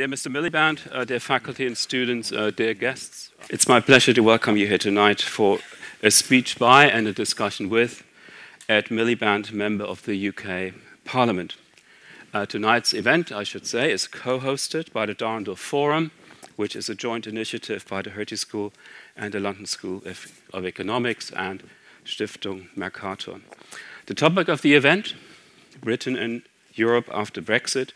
Dear Mr. Miliband, uh, dear faculty and students, uh, dear guests, it's my pleasure to welcome you here tonight for a speech by and a discussion with Ed Miliband, member of the UK Parliament. Uh, tonight's event, I should say, is co-hosted by the Dahrendorf Forum, which is a joint initiative by the Hertie School and the London School of, Economics and Stiftung Mercator. The topic of the event, Britain and Europe after Brexit,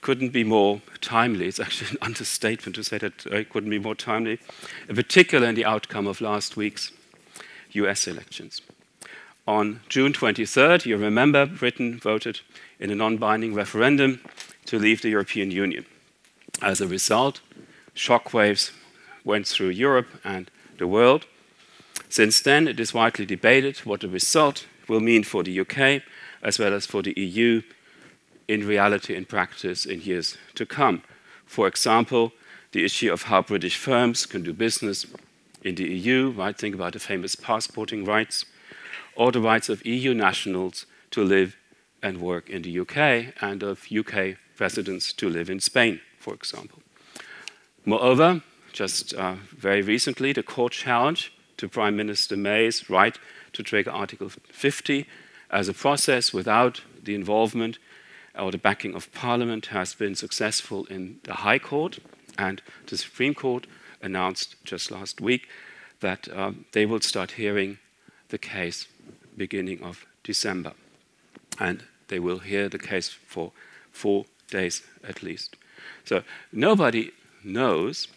couldn't be more timely. It's actually an understatement to say that uh, it couldn't be more timely, in particular in the outcome of last week's US elections. On June 23rd, you remember Britain voted in a non binding referendum to leave the European Union. As a result, shockwaves went through Europe and the world. Since then, it is widely debated what the result will mean for the UK as well as for the EU in reality and practice in years to come. For example, the issue of how British firms can do business in the EU, right? Think about the famous passporting rights, or the rights of EU nationals to live and work in the UK, and of UK residents to live in Spain, for example. Moreover, just uh, very recently, the court challenge to Prime Minister May's right to trigger Article 50 as a process without the involvement or the backing of Parliament has been successful in the High Court, and the Supreme Court announced just last week that um, they will start hearing the case beginning of December. And they will hear the case for four days at least. So nobody knows,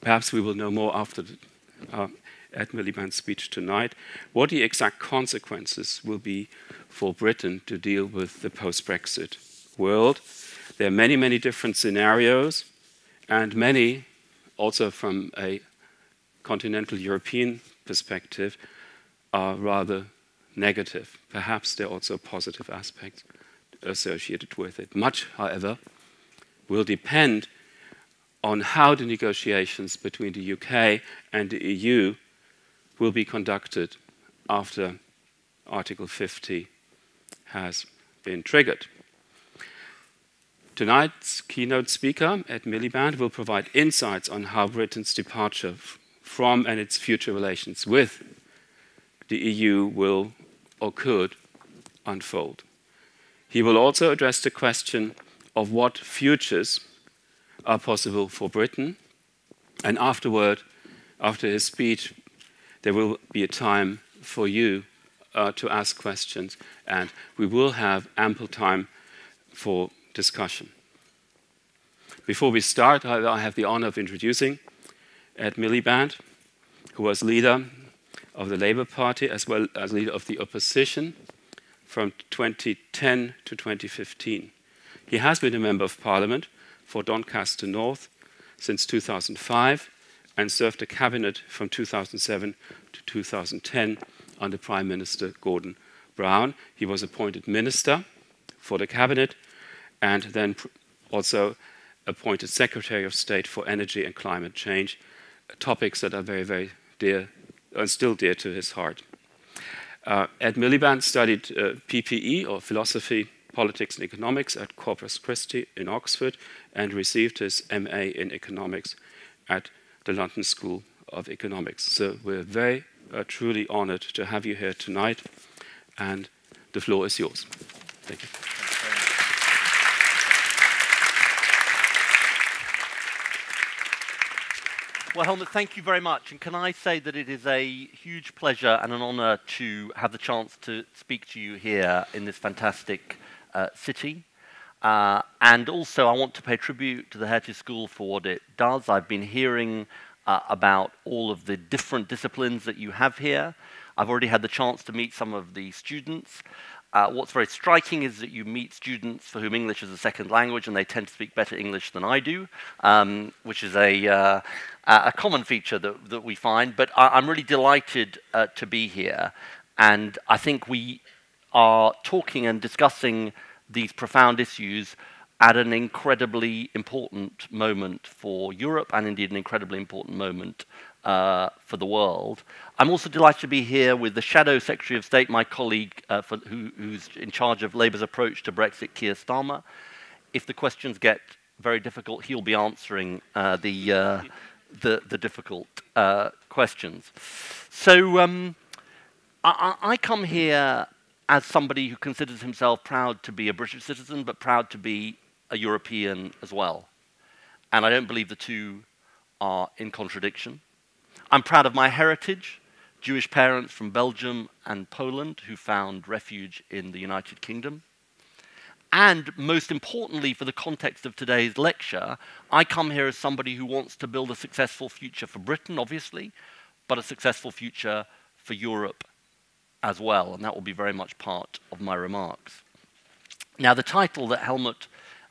perhaps we will know more after the, uh, Ed Miliband's speech tonight, what the exact consequences will be for Britain to deal with the post Brexit world. There are many, many different scenarios, and many, also from a continental European perspective, are rather negative. Perhaps there are also positive aspects associated with it. Much, however, will depend on how the negotiations between the UK and the EU will be conducted after Article 50 has been triggered. Tonight's keynote speaker, Ed Miliband, will provide insights on how Britain's departure from and its future relations with the EU will or could unfold. He will also address the question of what futures are possible for Britain. And afterward, after his speech, there will be a time for you uh, to ask questions, and we will have ample time for discussion. Before we start, I have the honor of introducing Ed Miliband, who was leader of the Labour Party as well as leader of the opposition from 2010 to 2015. He has been a member of parliament for Doncaster North since 2005 and served the cabinet from 2007 to 2010 under Prime Minister Gordon Brown. He was appointed minister for the cabinet and then also appointed Secretary of State for Energy and Climate Change, topics that are very, very dear and still dear to his heart. Uh, Ed Miliband studied uh, PPE, or Philosophy, Politics and Economics, at Corpus Christi in Oxford and received his MA in Economics at the London School of Economics. So we're very uh, truly honored to have you here tonight, and the floor is yours. Thank you. Well, Helmut, thank you very much. And can I say that it is a huge pleasure and an honor to have the chance to speak to you here in this fantastic uh, city. Uh, and also, I want to pay tribute to the Hertie School for what it does. I've been hearing uh, about all of the different disciplines that you have here. I've already had the chance to meet some of the students. Uh, what's very striking is that you meet students for whom English is a second language and they tend to speak better English than I do, um, which is a, uh, a common feature that, that we find. But I, am really delighted uh, to be here. And I think we are talking and discussing these profound issues at an incredibly important moment for Europe and indeed an incredibly important moment uh, for the world. I'm also delighted to be here with the Shadow Secretary of State, my colleague uh, who, who's in charge of Labour's approach to Brexit, Keir Starmer. If the questions get very difficult. He'll be answering uh, the, uh, the, the difficult uh, questions. So um, I, I come here as somebody who considers himself proud to be a British citizen, but proud to be a European as well. And I don't believe the two are in contradiction. I'm proud of my heritage, Jewish parents from Belgium and Poland who found refuge in the United Kingdom. And most importantly, for the context of today's lecture, I come here as somebody who wants to build a successful future for Britain, obviously, but a successful future for Europe as well, and that will be very much part of my remarks. Now, the title that Helmut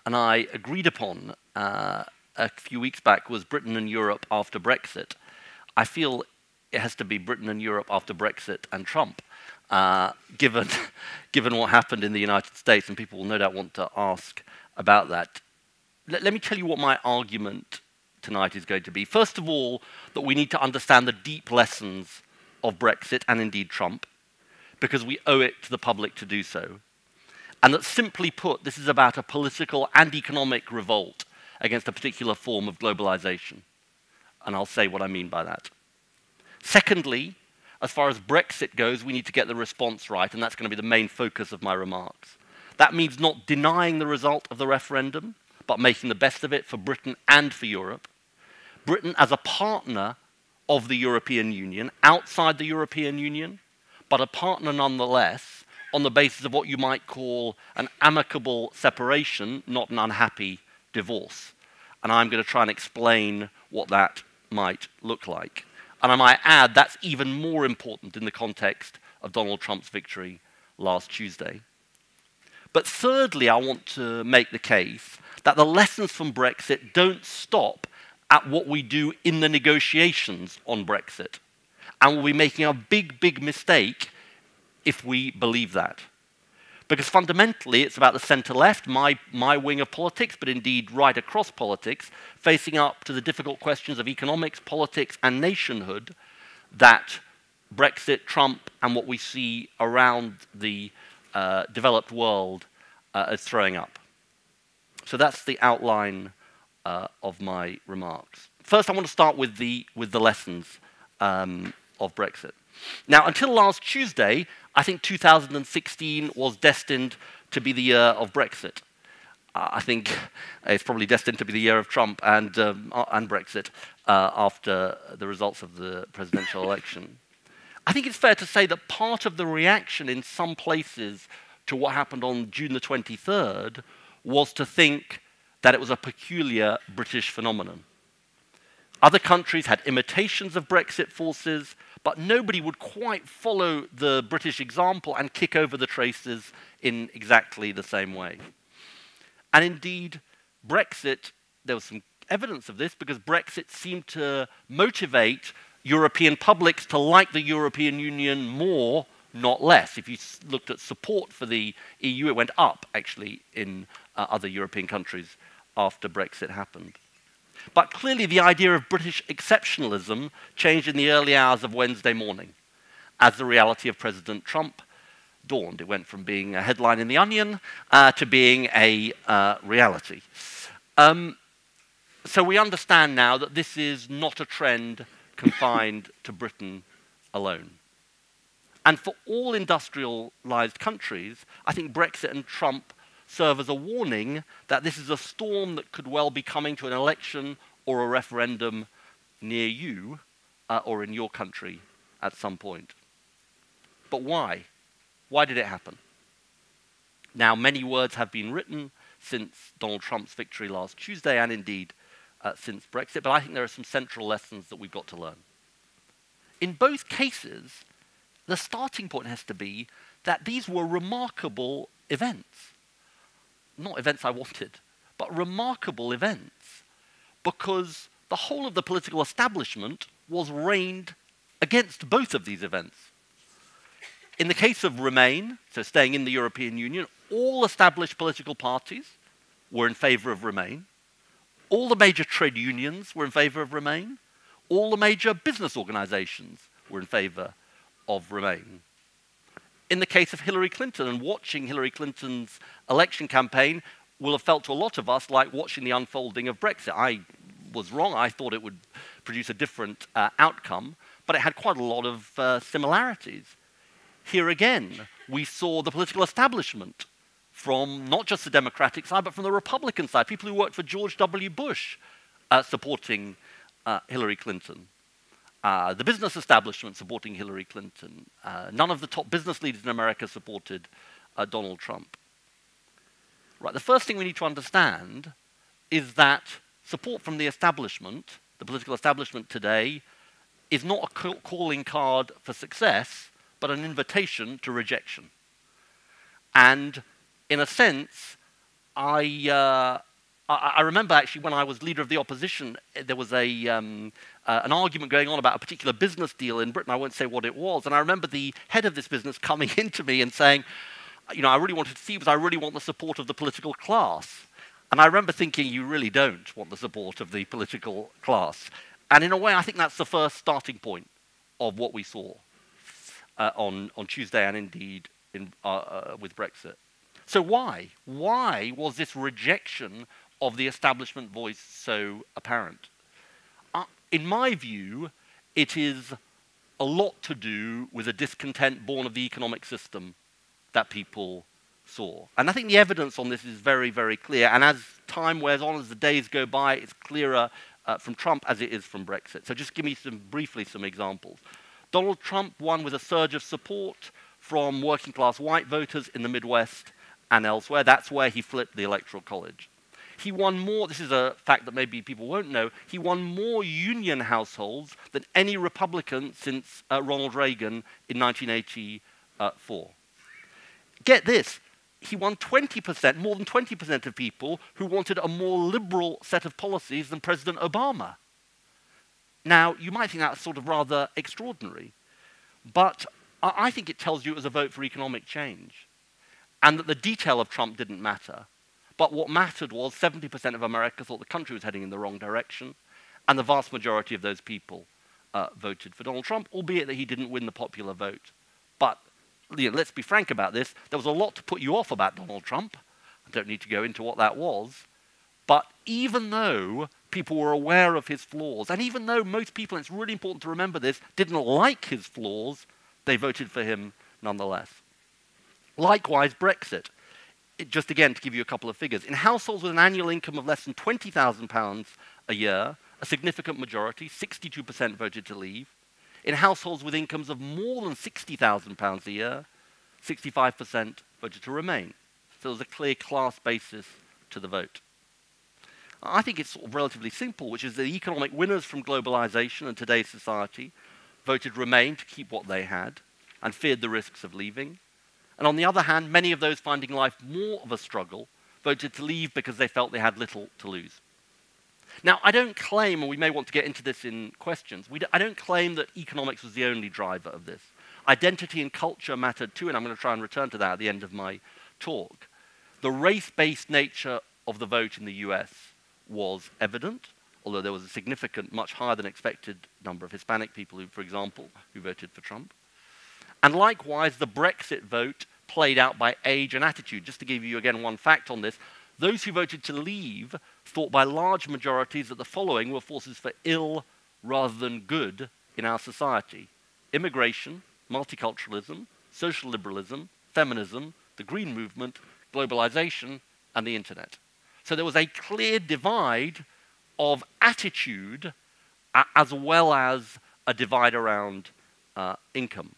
and I agreed upon uh, a few weeks back was Britain and Europe after Brexit. I feel it has to be Britain and Europe after Brexit and Trump, uh, given, given what happened in the United States, and people will no doubt want to ask about that. Let, let me tell you what my argument tonight is going to be. First of all, that we need to understand the deep lessons of Brexit and indeed Trump, because we owe it to the public to do so. And that simply put, this is about a political and economic revolt against a particular form of globalization. And I'll say what I mean by that. Secondly, as far as Brexit goes, we need to get the response right, and that's going to be the main focus of my remarks. That means not denying the result of the referendum, but making the best of it for Britain and for Europe. Britain as a partner of the European Union, outside the European Union, but a partner nonetheless, on the basis of what you might call an amicable separation, not an unhappy divorce. And I'm going to try and explain what that might look like. And I might add that's even more important in the context of Donald Trump's victory last Tuesday. But thirdly, I want to make the case that the lessons from Brexit don't stop at what we do in the negotiations on Brexit. And we'll be making a big, big mistake if we believe that. Because fundamentally, it's about the centre left, my, my wing of politics, but indeed right across politics, facing up to the difficult questions of economics, politics, and nationhood that Brexit, Trump, and what we see around the uh, developed world uh, is throwing up. So that's the outline uh, of my remarks. First, I want to start with the, with the lessons um, of Brexit. Now, until last Tuesday, I think 2016 was destined to be the year of Brexit. I think it's probably destined to be the year of Trump and, um, and Brexit uh, after the results of the presidential election. I think it's fair to say that part of the reaction in some places to what happened on June the 23rd was to think that it was a peculiar British phenomenon. Other countries had imitations of Brexit forces, but nobody would quite follow the British example and kick over the traces in exactly the same way. And indeed, Brexit, there was some evidence of this because Brexit seemed to motivate European publics to like the European Union more, not less. If you looked at support for the EU, it went up actually in uh, other European countries after Brexit happened. But clearly, the idea of British exceptionalism changed in the early hours of Wednesday morning as the reality of President Trump dawned. It went from being a headline in The Onion uh, to being a uh, reality. Um, so we understand now that this is not a trend confined to Britain alone. And for all industrialized countries, I think Brexit and Trump serve as a warning that this is a storm that could well be coming to an election or a referendum near you uh, or in your country at some point. But why? Why did it happen? Now, many words have been written since Donald Trump's victory last Tuesday and indeed uh, since Brexit, but I think there are some central lessons that we've got to learn. In both cases, the starting point has to be that these were remarkable events not events I wanted, but remarkable events, because the whole of the political establishment was reined against both of these events. In the case of Remain, so staying in the European Union, all established political parties were in favor of Remain. All the major trade unions were in favor of Remain. All the major business organizations were in favor of Remain in the case of Hillary Clinton and watching Hillary Clinton's election campaign, will have felt to a lot of us like watching the unfolding of Brexit. I was wrong. I thought it would produce a different uh, outcome, but it had quite a lot of uh, similarities. Here again, we saw the political establishment from not just the Democratic side, but from the Republican side, people who worked for George W. Bush uh, supporting uh, Hillary Clinton. Uh, the business establishment supporting Hillary Clinton. Uh, none of the top business leaders in America supported Donald Trump. Right, the first thing we need to understand is that support from the establishment, the political establishment today, is not a calling card for success, but an invitation to rejection. And in a sense, I, uh, I, I, remember actually when I was leader of the opposition, there was a, um, uh, an argument going on about a particular business deal in Britain. I won't say what it was. And I remember the head of this business coming into me and saying, you know, I really wanted to see because I really want the support of the political class. And I remember thinking, you really don't want the support of the political class. And in a way, I think that's the first starting point of what we saw uh, on, on Tuesday and indeed in, uh, uh, with Brexit. So why? Why was this rejection of the establishment voice so apparent? In my view, it is a lot to do with a discontent born of the economic system that people saw. And I think the evidence on this is very, very clear. And as time wears on, as the days go by, it's clearer uh, from Trump as it is from Brexit. So just give me some, briefly some examples. Donald Trump won with a surge of support from working class white voters in the Midwest and elsewhere. That's where he flipped the Electoral College. He won more, this is a fact that maybe people won't know, he won more union households than any Republican since uh, Ronald Reagan in 1984 get this, he won 20%, more than 20% of people who wanted a more liberal set of policies than President Obama. Now, you might think that's sort of rather extraordinary, but I think it tells you it was a vote for economic change and that the detail of Trump didn't matter. But what mattered was 70% of America thought the country was heading in the wrong direction, and the vast majority of those people uh, voted for Donald Trump, albeit that he didn't win the popular vote. But you know, let's be frank about this, there was a lot to put you off about Donald Trump. I don't need to go into what that was. But even though people were aware of his flaws, and even though most people, and it's really important to remember this, didn't like his flaws, they voted for him nonetheless. Likewise, Brexit. Just again, to give you a couple of figures. In households with an annual income of less than £20,000 a year, a significant majority, 62%, voted to leave. In households with incomes of more than £60,000 a year, 65% voted to remain. So there's a clear class basis to the vote. I think it's sort of relatively simple, which is the economic winners from globalization and today's society voted remain to keep what they had and feared the risks of leaving. And on the other hand, many of those finding life more of a struggle voted to leave because they felt they had little to lose. Now, I don't claim, and we may want to get into this in questions, I don't claim that economics was the only driver of this. Identity and culture mattered too, and I'm going to try and return to that at the end of my talk. The race based nature of the vote in the US was evident, although there was a significant, much higher than expected number of Hispanic people, who, for example, who voted for Trump. And likewise, the Brexit vote played out by age and attitude. Just to give you again one fact on this, those who voted to leave thought by large majorities that the following were forces for ill rather than good in our society immigration, multiculturalism, social liberalism, feminism, the green movement, globalization, and the internet. So there was a clear divide of attitude as well as a divide around uh, income.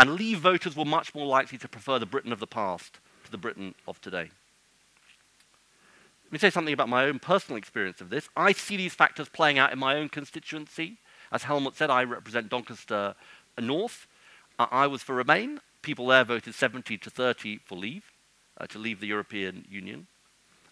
And Leave voters were much more likely to prefer the Britain of the past to the Britain of today. Let me say something about my own personal experience of this. I see these factors playing out in my own constituency. As Helmut said, I represent Doncaster North. Uh, I was for Remain. People there voted 70 to 30 for Leave, uh, to leave the European Union.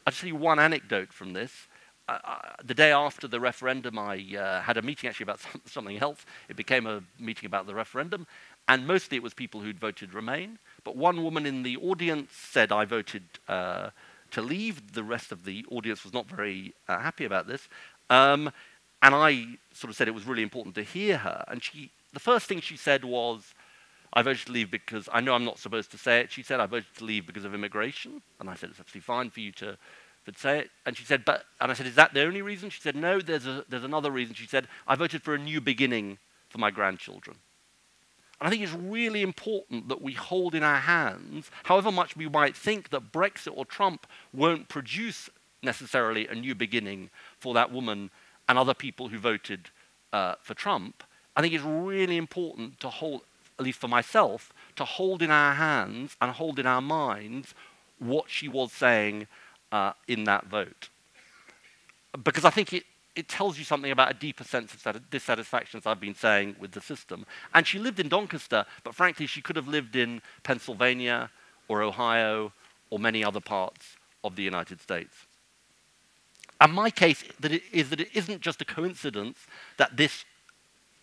I'll just tell you one anecdote from this. Uh, uh the day after the referendum, I uh, had a meeting actually about something else. It became a meeting about the referendum, and mostly it was people who'd voted Remain. But one woman in the audience said, I voted uh, to leave. The rest of the audience was not very uh, happy about this. Um, and I sort of said it was really important to hear her. And she, the first thing she said was, I voted to leave because I know I'm not supposed to say it. She said, I voted to leave because of immigration. And I said, it's absolutely fine for you to, to say it. And she said, but, and I said, is that the only reason? She said, no, there's, a, there's another reason. She said, I voted for a new beginning for my grandchildren. And I think it's really important that we hold in our hands, however much we might think that Brexit or Trump won't produce necessarily a new beginning for that woman and other people who voted uh, for Trump. I think it's really important to hold, at least for myself, to hold in our hands and hold in our minds what she was saying uh, in that vote. Because I think it, it tells you something about a deeper sense of dissatisfaction, as I've been saying, with the system. And she lived in Doncaster, but frankly, she could have lived in Pennsylvania or Ohio or many other parts of the United States. And my case that it is that it isn't just a coincidence that this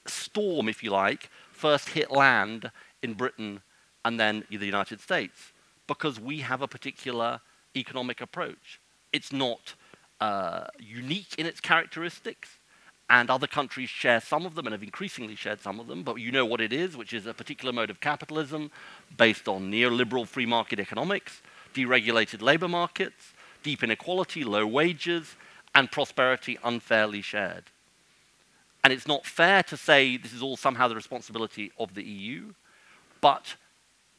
storm, if you like, first hit land in Britain and then the United States, because we have a particular economic approach. It's not uh, unique in its characteristics, and other countries share some of them and have increasingly shared some of them, but you know what it is, which is a particular mode of capitalism based on neoliberal free market economics, deregulated labor markets, deep inequality, low wages, and prosperity unfairly shared. And it's not fair to say this is all somehow the responsibility of the EU, but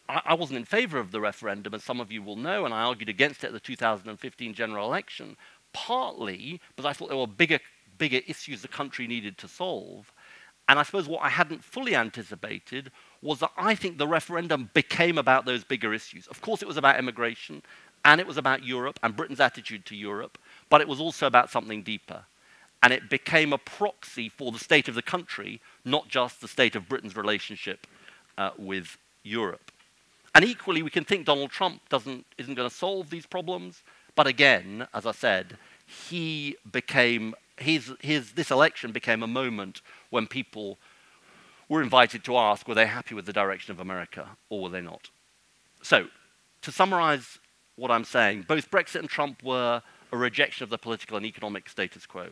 I, I wasn't in favor of the referendum, as some of you will know, and I argued against it at the 2015 general election, partly because I thought there were bigger, bigger issues the country needed to solve. And I suppose what I hadn't fully anticipated was that I think the referendum became about those bigger issues. Of course, it was about immigration, and it was about Europe and Britain's attitude to Europe, but it was also about something deeper. And it became a proxy for the state of the country, not just the state of Britain's relationship uh, with Europe. And equally, we can think Donald Trump doesn't, isn't going to solve these problems. But again, as I said, he became, his, his, this election became a moment when people were invited to ask, were they happy with the direction of America or were they not? So, to summarize what I'm saying, both Brexit and Trump were a rejection of the political and economic status quo.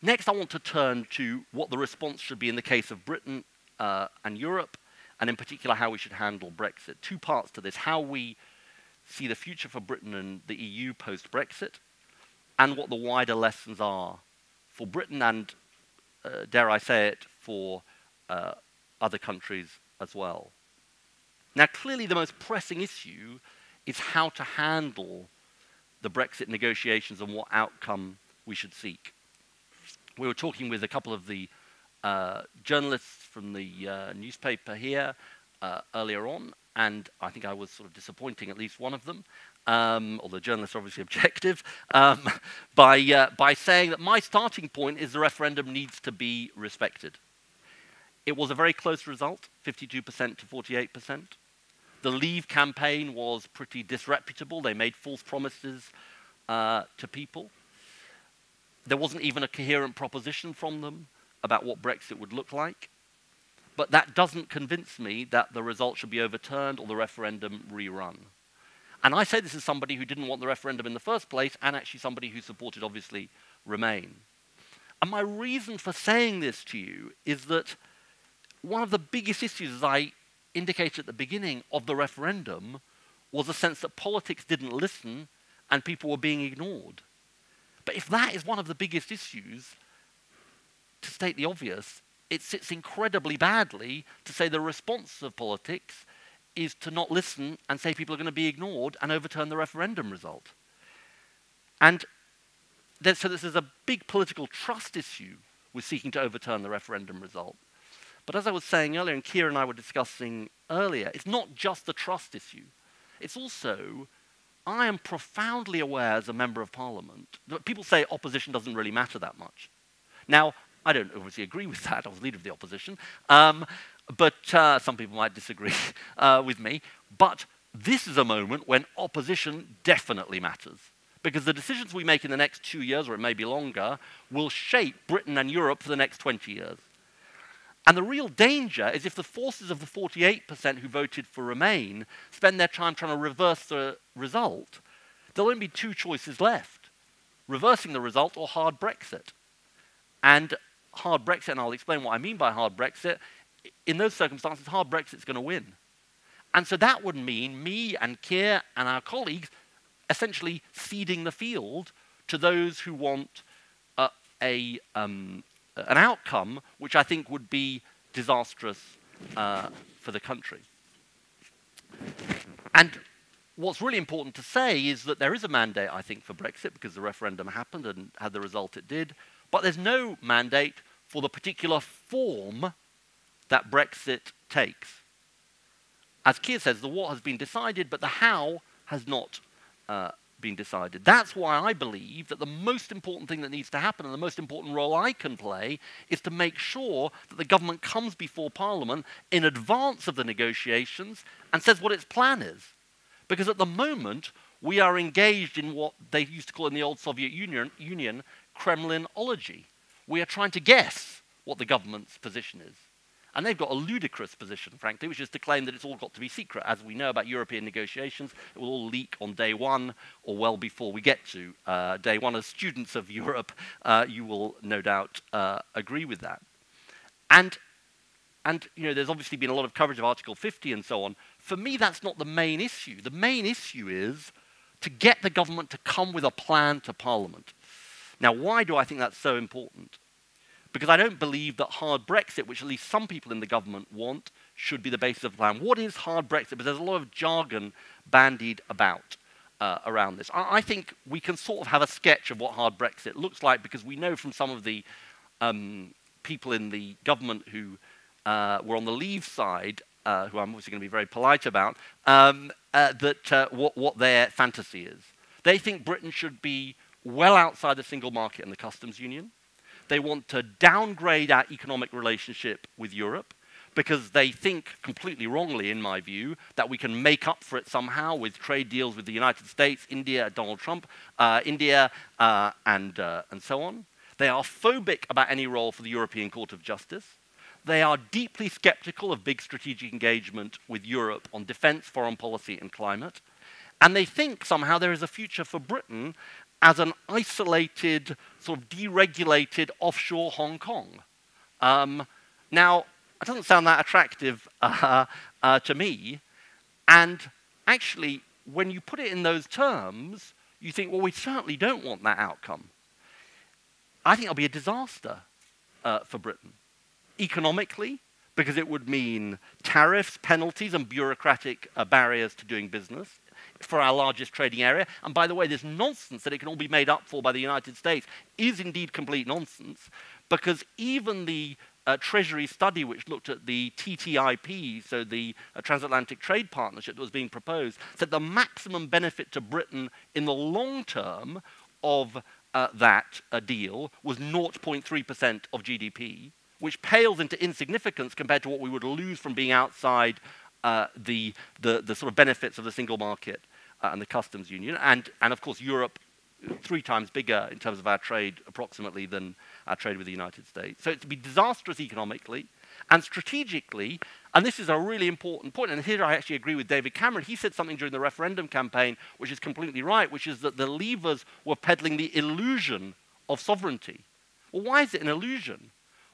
Next, I want to turn to what the response should be in the case of Britain uh, and Europe, and in particular how we should handle Brexit. Two parts to this how we see the future for Britain and the EU post Brexit, and what the wider lessons are for Britain and, uh, dare I say it, for uh, other countries as well. Now, clearly, the most pressing issue is how to handle the Brexit negotiations and what outcome we should seek. We were talking with a couple of the uh, journalists from the uh, newspaper here uh, earlier on, and I think I was sort of disappointing at least one of them, um, although journalists are obviously objective, um, by, uh, by saying that my starting point is the referendum needs to be respected. It was a very close result, 52% to 48%. The Leave campaign was pretty disreputable. They made false promises uh, to people. There wasn't even a coherent proposition from them about what Brexit would look like. But that doesn't convince me that the result should be overturned or the referendum rerun. And I say this as somebody who didn't want the referendum in the first place, and actually somebody who supported, obviously, Remain. And my reason for saying this to you is that one of the biggest issues, as I indicated at the beginning of the referendum, was a sense that politics didn't listen and people were being ignored. But if that is one of the biggest issues, to state the obvious, it sits incredibly badly to say the response of politics is to not listen and say people are going to be ignored and overturn the referendum result. And so this is a big political trust issue with seeking to overturn the referendum result. But as I was saying earlier, and Keir and I were discussing earlier, it's not just the trust issue. It's also, I am profoundly aware as a member of parliament that people say opposition doesn't really matter that much. Now, I don't obviously agree with that. I was leader of the opposition. Um, but uh, some people might disagree uh, with me. But this is a moment when opposition definitely matters. Because the decisions we make in the next two years, or it may be longer, will shape Britain and Europe for the next 20 years. And the real danger is if the forces of the 48% who voted for Remain spend their time trying to reverse the result, there'll only be two choices left reversing the result or hard Brexit. And hard Brexit, and I'll explain what I mean by hard Brexit, in those circumstances, hard Brexit's going to win. And so that would mean me and Keir and our colleagues essentially ceding the field to those who want uh, a, um, an outcome which I think would be disastrous uh, for the country. And what's really important to say is that there is a mandate, I think, for Brexit because the referendum happened and had the result it did, but there's no mandate for the particular form that Brexit takes. As Keir says, the what has been decided, but the how has not uh, been decided. That's why I believe that the most important thing that needs to happen and the most important role I can play is to make sure that the government comes before Parliament in advance of the negotiations and says what its plan is. Because at the moment, we are engaged in what they used to call in the old Soviet Union, Union Kremlinology. We are trying to guess what the government's position is. And they've got a ludicrous position, frankly, which is to claim that it's all got to be secret. As we know about European negotiations, it will all leak on day one or well before we get to uh, day one. As students of Europe, uh, you will no doubt uh, agree with that. And, and you know, there's obviously been a lot of coverage of Article 50 and so on. For me, that's not the main issue. The main issue is to get the government to come with a plan to Parliament. Now, why do I think that's so important? because I don't believe that hard Brexit, which at least some people in the government want, should be the basis of the plan. What is hard Brexit? Because there's a lot of jargon bandied about uh, around this. I, I, think we can sort of have a sketch of what hard Brexit looks like because we know from some of the um, people in the government who uh, were on the leave side, uh, who I'm obviously going to be very polite about, um, uh, that uh, what, what their fantasy is. They think Britain should be well outside the single market and the customs union. They want to downgrade our economic relationship with Europe because they think, completely wrongly in my view, that we can make up for it somehow with trade deals with the United States, India, Donald Trump, uh, India, uh, and, uh, and so on. They are phobic about any role for the European Court of Justice. They are deeply skeptical of big strategic engagement with Europe on defense, foreign policy, and climate. And they think somehow there is a future for Britain as an isolated, sort of deregulated offshore Hong Kong. Um, now, it doesn't sound that attractive uh, uh, to me. And actually, when you put it in those terms, you think, well, we certainly don't want that outcome. I think it'll be a disaster uh, for Britain. Economically, because it would mean tariffs, penalties, and bureaucratic uh, barriers to doing business for our largest trading area. And by the way, this nonsense that it can all be made up for by the United States is indeed complete nonsense because even the uh, Treasury study, which looked at the TTIP, so the uh, transatlantic trade partnership that was being proposed, said the maximum benefit to Britain in the long term of uh, that uh, deal was 0.3% of GDP, which pales into insignificance compared to what we would lose from being outside uh, the, the, the, sort of benefits of the single market uh, and the customs union. And, and of course, Europe, three times bigger in terms of our trade, approximately, than our trade with the United States. So it would be disastrous economically and strategically. And this is a really important point. And here I actually agree with David Cameron. He said something during the referendum campaign which is completely right, which is that the Leavers were peddling the illusion of sovereignty. Well, why is it an illusion?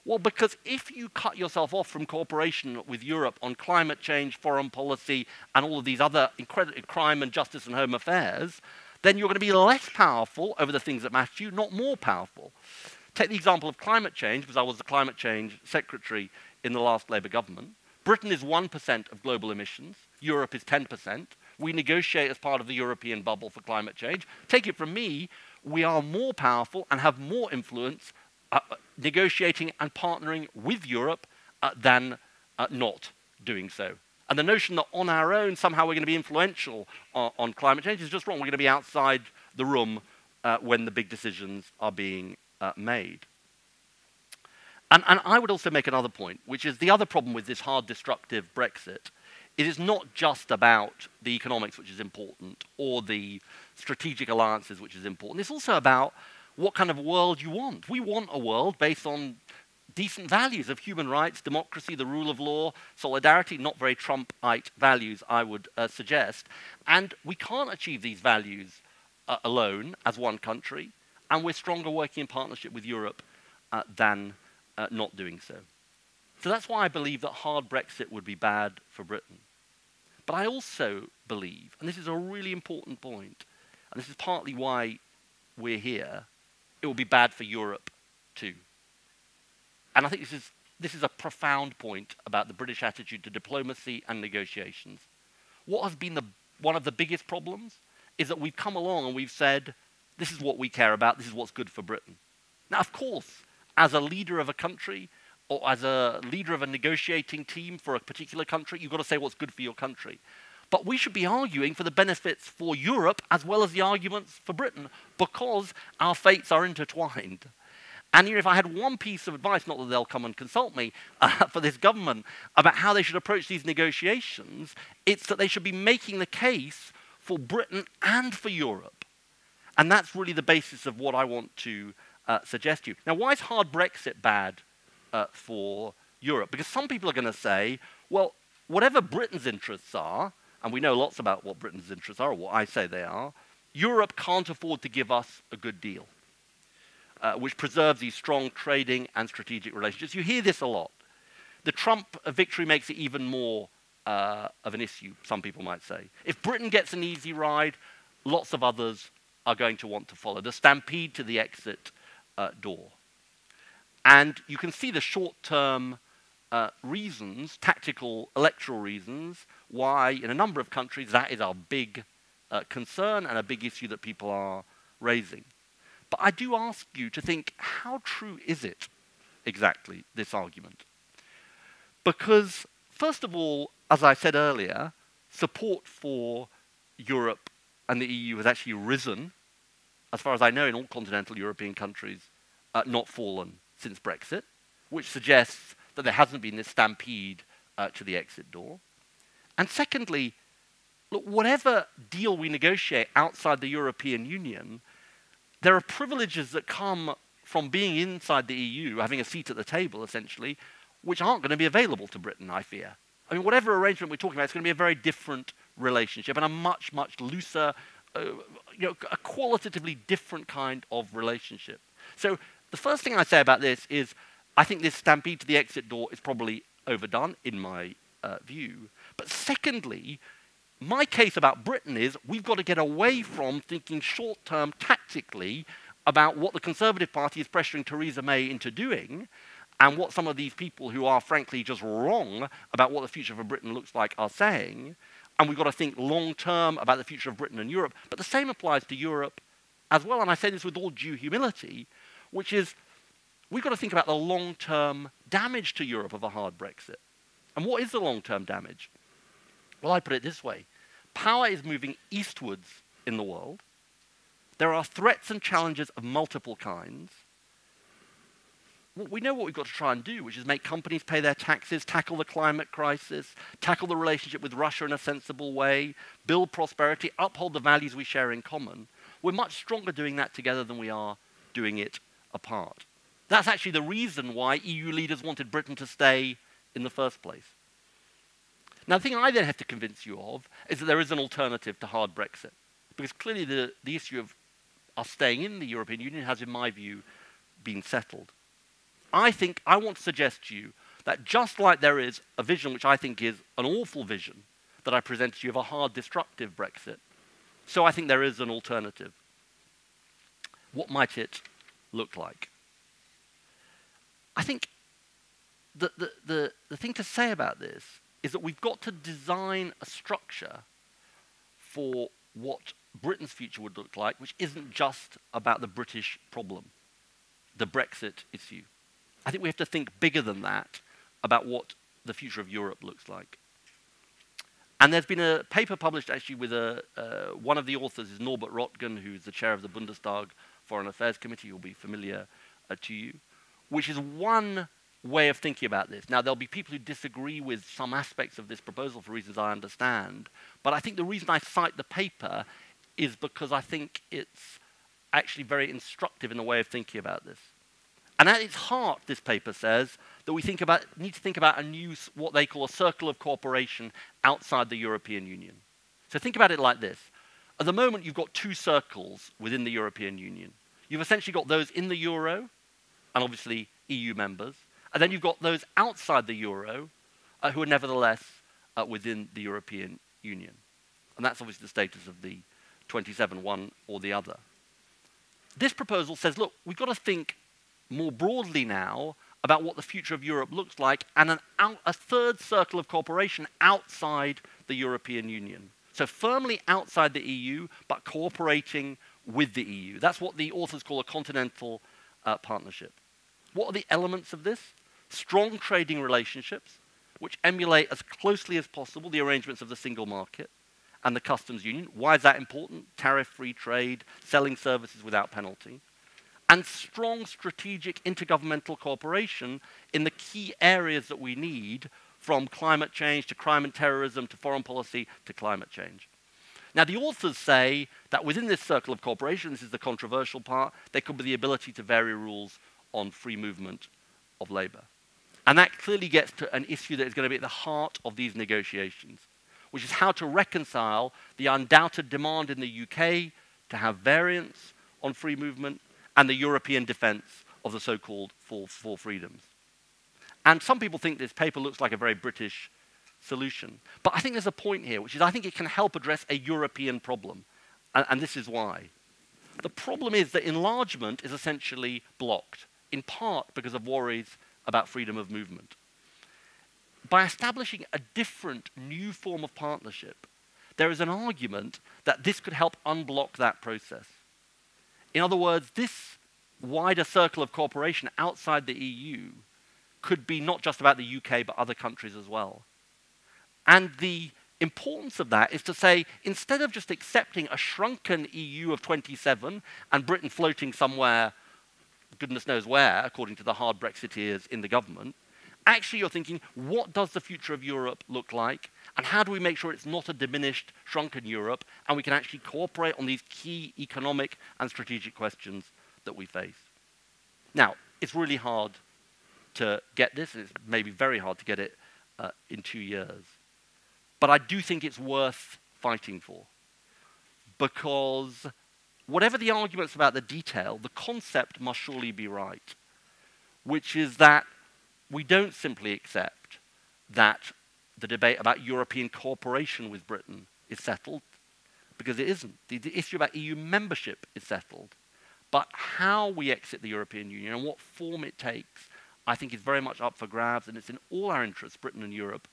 Well, because if you cut yourself off from cooperation with Europe on climate change, foreign policy, and all of these other incredible crime and justice and home affairs, then you're going to be less powerful over the things that matter to you, not more powerful. Take the example of climate change, because I was the climate change secretary in the last Labour government. Britain is 1% of global emissions, Europe is 10%. We negotiate as part of the European bubble for climate change. Take it from me, we are more powerful and have more influence uh, negotiating and partnering with Europe uh, than uh, not doing so. And the notion that on our own somehow we're going to be influential on, on climate change is just wrong. We're going to be outside the room uh, when the big decisions are being uh, made. And, and I would also make another point, which is the other problem with this hard, destructive Brexit. It is not just about the economics, which is important, or the strategic alliances, which is important. It's also about what kind of world you want. We want a world based on decent values of human rights, democracy, the rule of law, solidarity, not very Trumpite values, I would uh, suggest. And we can't achieve these values uh, alone as one country, and we're stronger working in partnership with Europe uh, than uh, not doing so. So that's why I believe that hard Brexit would be bad for Britain. But I also believe, and this is a really important point, and this is partly why we're here, it will be bad for Europe too. And I think this is, this is a profound point about the British attitude to diplomacy and negotiations. What has been the, one of the biggest problems is that we've come along and we've said, this is what we care about, this is what's good for Britain. Now, of course, as a leader of a country, or as a leader of a negotiating team for a particular country, you've got to say what's good for your country. But we should be arguing for the benefits for Europe as well as the arguments for Britain because our fates are intertwined. And you know, if I had one piece of advice, not that they'll come and consult me uh, for this government about how they should approach these negotiations, it's that they should be making the case for Britain and for Europe. And that's really the basis of what I want to uh, suggest to you. Now, why is hard Brexit bad uh, for Europe. Because some people are going to say, well, whatever Britain's interests are, and we know lots about what Britain's interests are, or what I say they are, Europe can't afford to give us a good deal, uh, which preserves these strong trading and strategic relationships. You hear this a lot. The Trump victory makes it even more uh, of an issue, some people might say. If Britain gets an easy ride, lots of others are going to want to follow. The stampede to the exit uh, door. And you can see the short-term uh, reasons, tactical electoral reasons, why in a number of countries that is our big uh, concern and a big issue that people are raising. But I do ask you to think, how true is it exactly, this argument? Because, first of all, as I said earlier, support for Europe and the EU has actually risen, as far as I know, in all continental European countries, uh, not fallen since Brexit, which suggests that there hasn't been this stampede uh, to the exit door. And secondly, look, whatever deal we negotiate outside the European Union, there are privileges that come from being inside the EU, having a seat at the table, essentially, which aren't going to be available to Britain, I fear. I mean, whatever arrangement we're talking about, it's going to be a very different relationship and a much, much looser, uh, you know, a qualitatively different kind of relationship. So the first thing I say about this is I think this stampede to the exit door is probably overdone, in my uh, view. But secondly, my case about Britain is we've got to get away from thinking short term tactically about what the Conservative Party is pressuring Theresa May into doing and what some of these people who are frankly just wrong about what the future for Britain looks like are saying. And we've got to think long term about the future of Britain and Europe. But the same applies to Europe as well. And I say this with all due humility which is we've got to think about the long term damage to Europe of a hard Brexit. And what is the long term damage? Well, I put it this way power is moving eastwards in the world. There are threats and challenges of multiple kinds. We know what we've got to try and do, which is make companies pay their taxes, tackle the climate crisis, tackle the relationship with Russia in a sensible way, build prosperity, uphold the values we share in common. We're much stronger doing that together than we are doing it apart. That's actually the reason why EU leaders wanted Britain to stay in the first place. Now, the thing I then have to convince you of is that there is an alternative to hard Brexit. Because clearly the, the issue of us staying in the European Union has, in my view, been settled. I think, I want to suggest to you that just like there is a vision which I think is an awful vision that I presented to you of a hard, destructive Brexit, so I think there is an alternative. What might it look like? I think the, the, the, the thing to say about this is that we've got to design a structure for what Britain's future would look like, which isn't just about the British problem, the Brexit issue. I think we have to think bigger than that about what the future of Europe looks like. And there's been a paper published actually with a, uh, one of the authors is Norbert Röttgen, who's the chair of the Bundestag Foreign Affairs Committee You'll be familiar uh, to you, which is one way of thinking about this. Now, there'll be people who disagree with some aspects of this proposal for reasons I understand, but I think the reason I cite the paper is because I think it's actually very instructive in the way of thinking about this. And at its heart, this paper says that we think about, need to think about a new, what they call a circle of cooperation outside the European Union. So think about it like this. At the moment, you've got two circles within the European Union. You've essentially got those in the euro, and obviously EU members, And then you've got those outside the euro uh, who are nevertheless uh, within the European Union. And that's obviously the status of the 27, one or the other. This proposal says, look, we've got to think more broadly now about what the future of Europe looks like and out, a third circle of cooperation outside the European Union. So firmly outside the EU, but cooperating with the EU. That's what the authors call a continental uh, partnership. What are the elements of this? Strong trading relationships, which emulate as closely as possible the arrangements of the single market and the customs union. Why is that important? Tariff-free trade, selling services without penalty. And strong strategic intergovernmental cooperation in the key areas that we need from climate change to crime and terrorism to foreign policy to climate change. Now, the authors say that within this circle of cooperation, this is the controversial part, there could be the ability to vary rules on free movement of labor. And that clearly gets to an issue that is going to be at the heart of these negotiations, which is how to reconcile the undoubted demand in the UK to have variance on free movement and the European defense of the so-called four, four freedoms. And some people think this paper looks like a very British solution. But I think there's a point here, which is I think it can help address a European problem. And, and this is why. The problem is that enlargement is essentially blocked, in part because of worries about freedom of movement. By establishing a different new form of partnership, there is an argument that this could help unblock that process. In other words, this wider circle of cooperation outside the EU could be not just about the UK, but other countries as well. And the importance of that is to say, instead of just accepting a shrunken EU of 27 and Britain floating somewhere goodness knows where, according to the hard Brexiteers in the government, actually you're thinking, what does the future of Europe look like? And how do we make sure it's not a diminished, shrunken Europe, and we can actually cooperate on these key economic and strategic questions that we face? Now, it's really hard to get this, and it's maybe very hard to get it uh, in two years. But I do think it's worth fighting for. Because whatever the arguments about the detail, the concept must surely be right, which is that we don't simply accept that the debate about European cooperation with Britain is settled, because it isn't. The, the issue about EU membership is settled. But how we exit the European Union and what form it takes, I think is very much up for grabs, and it's in all our interests, Britain and Europe,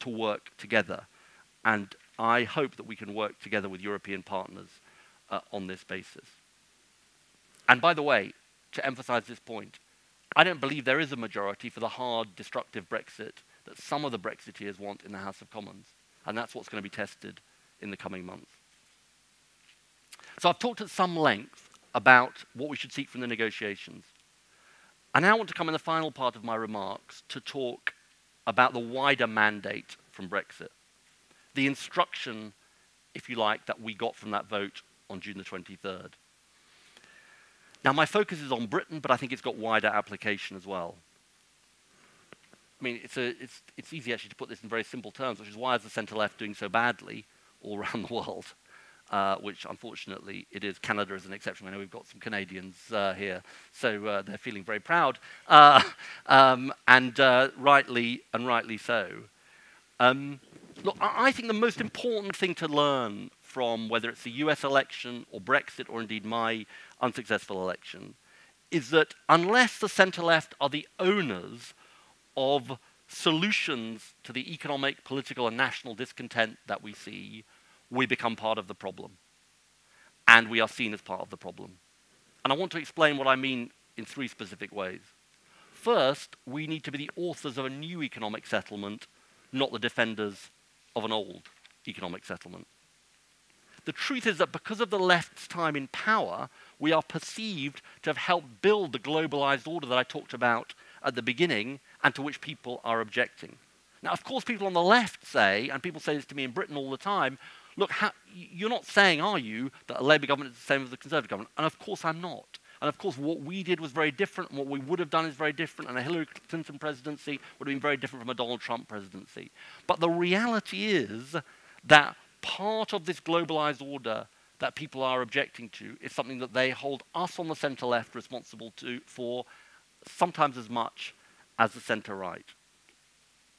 to work together. And I hope that we can work together with European partners uh, on this basis. And by the way, to emphasize this point, I don't believe there is a majority for the hard, destructive Brexit that some of the Brexiteers want in the House of Commons. And that's what's going to be tested in the coming months. So I've talked at some length about what we should seek from the negotiations. I now want to come in the final part of my remarks to talk about the wider mandate from Brexit. The instruction, if you like, that we got from that vote on June the 23rd. Now, my focus is on Britain, but I think it's got wider application as well. I mean, it's, a, it's, it's easy actually to put this in very simple terms, which is why is the centre left doing so badly all around the world? Uh, which unfortunately it is. Canada is an exception. I know we've got some Canadians uh, here, so uh, they're feeling very proud, uh, um, and uh, rightly and rightly so. Um, look, I think the most important thing to learn from whether it's the US election or Brexit or indeed my unsuccessful election is that unless the centre left are the owners of solutions to the economic, political, and national discontent that we see, we become part of the problem. And we are seen as part of the problem. And I want to explain what I mean in three specific ways. First, we need to be the authors of a new economic settlement, not the defenders of an old economic settlement. The truth is that because of the left's time in power, we are perceived to have helped build the globalized order that I talked about at the beginning and to which people are objecting. Now, of course, people on the left say, and people say this to me in Britain all the time, look, how, you're not saying, are you, that a Labour government is the same as a Conservative government? And of course I'm not. And of course, what we did was very different, and what we would have done is very different, and a Hillary Clinton presidency would have been very different from a Donald Trump presidency. But the reality is that part of this globalized order that people are objecting to is something that they hold us on the center left responsible to for sometimes as much as the centre right.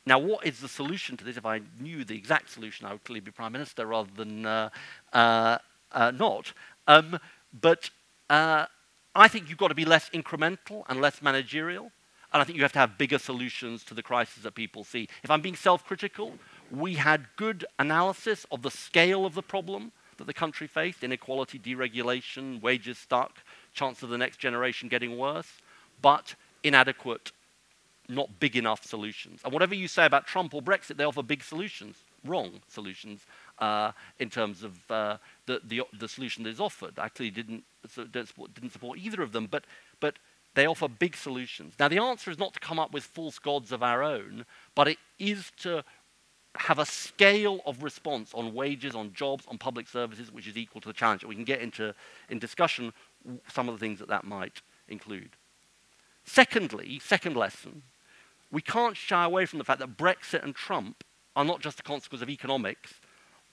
Now, what is the solution to this? If I knew the exact solution, I would clearly be Prime Minister rather than uh, uh, uh, not. Um, but uh, I think you've got to be less incremental and less managerial. And I think you have to have bigger solutions to the crisis that people see. If I'm being self critical, we had good analysis of the scale of the problem that the country faced inequality, deregulation, wages stuck, chance of the next generation getting worse, but inadequate not big enough solutions. And whatever you say about Trump or Brexit, they offer big solutions, wrong solutions uh, in terms of uh, the, the, the, solution that is offered. I actually, didn't, didn't support either of them, but, but they offer big solutions. Now, the answer is not to come up with false gods of our own, but it is to have a scale of response on wages, on jobs, on public services, which is equal to the challenge. We can get into in discussion some of the things that that might include. Secondly, second lesson, we can't shy away from the fact that Brexit and Trump are not just a consequence of economics,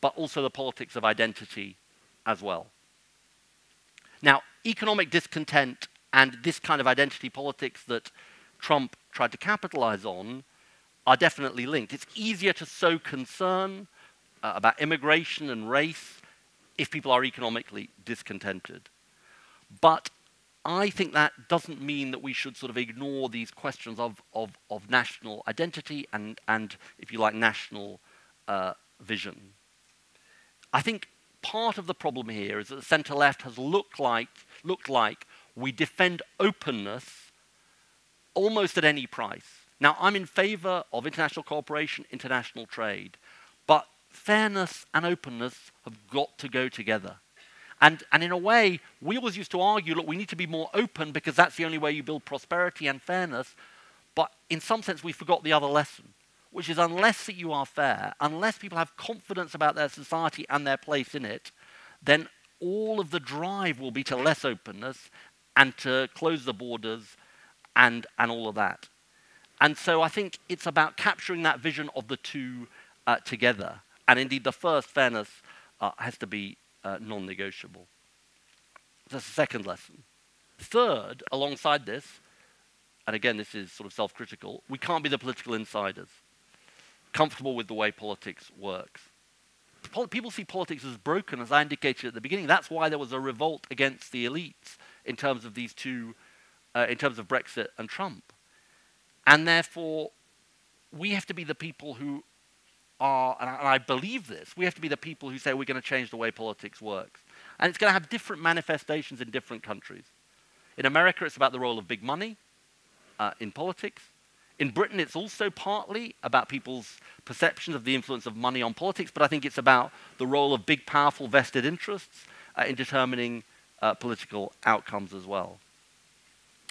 but also the politics of identity as well. Now, economic discontent and this kind of identity politics that Trump tried to capitalize on are definitely linked. It's easier to sow concern uh, about immigration and race if people are economically discontented. But I think that doesn't mean that we should sort of ignore these questions of, of, of national identity and, and, if you like, national uh, vision. I think part of the problem here is that the centre left has looked like, looked like we defend openness almost at any price. Now, I'm in favour of international cooperation, international trade, but fairness and openness have got to go together. And, and in a way, we always used to argue, look, we need to be more open because that's the only way you build prosperity and fairness. But in some sense, we forgot the other lesson, which is unless that you are fair, unless people have confidence about their society and their place in it, then all of the drive will be to less openness and to close the borders and, and all of that. And so I think it's about capturing that vision of the two uh, together. And indeed, the first, fairness, uh, has to be uh, non negotiable. That's the second lesson. Third, alongside this, and again, this is sort of self critical, we can't be the political insiders, comfortable with the way politics works. Pol- people see politics as broken, as I indicated at the beginning. That's why there was a revolt against the elites in terms of these two, uh, in terms of Brexit and Trump. And therefore, we have to be the people who are, and I, and I believe this, we have to be the people who say we're going to change the way politics works. And it's going to have different manifestations in different countries. In America, it's about the role of big money uh, in politics. In Britain, it's also partly about people's perceptions of the influence of money on politics, but I think it's about the role of big, powerful vested interests uh, in determining uh, political outcomes as well.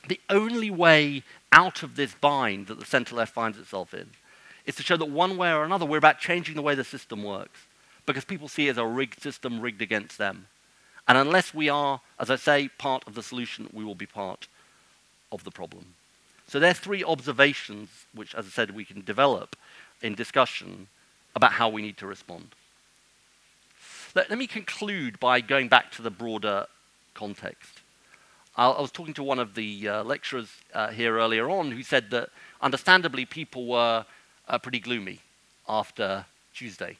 The only way out of this bind that the centre left finds itself in is to show that one way or another we're about changing the way the system works because people see it as a rigged system rigged against them. And unless we are, as I say, part of the solution, we will be part of the problem. So there are three observations which, as I said, we can develop in discussion about how we need to respond. Let, let me conclude by going back to the broader context. I, I was talking to one of the uh, lecturers uh, here earlier on who said that understandably people were uh, pretty gloomy after Tuesday.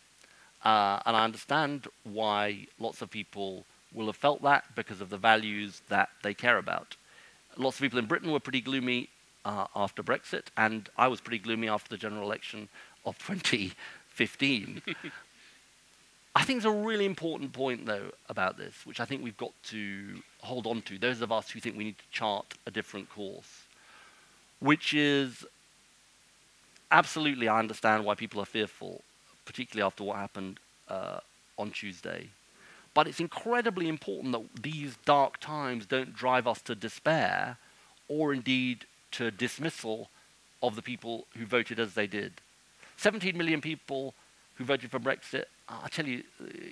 Uh, and I understand why lots of people will have felt that because of the values that they care about. Lots of people in Britain were pretty gloomy uh, after Brexit, and I was pretty gloomy after the general election of 2015. I think there's a really important point, though, about this, which I think we've got to hold on to, those of us who think we need to chart a different course, which is absolutely, I understand why people are fearful, particularly after what happened uh, on Tuesday. But it's incredibly important that these dark times don't drive us to despair or indeed to dismissal of the people who voted as they did. 17 million people who voted for Brexit, I tell you,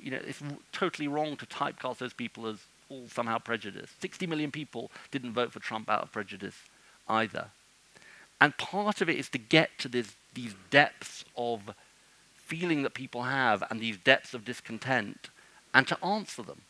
you know, it's totally wrong to typecast those people as all somehow prejudiced. 60 million people didn't vote for Trump out of prejudice either. And part of it is to get to this, these depths of feeling that people have and these depths of discontent and to answer them.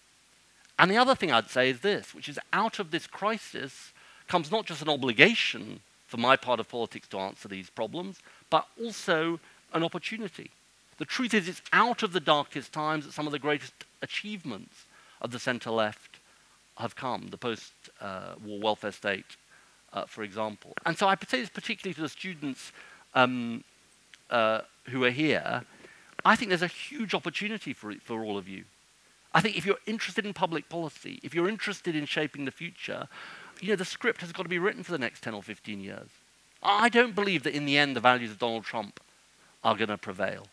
And the other thing I'd say is this, which is out of this crisis comes not just an obligation for my part of politics to answer these problems, but also an opportunity. The truth is, it's out of the darkest times that some of the greatest achievements of the centre left have come, the post uh, war welfare state, uh, for example. And so I say this particularly to the students um, uh, who are here. I think there's a huge opportunity for, for all of you. I think if you're interested in public policy, if you're interested in shaping the future, you know, the script has got to be written for the next 10 or 15 years. I don't believe that in the end the values of Donald Trump are going to prevail.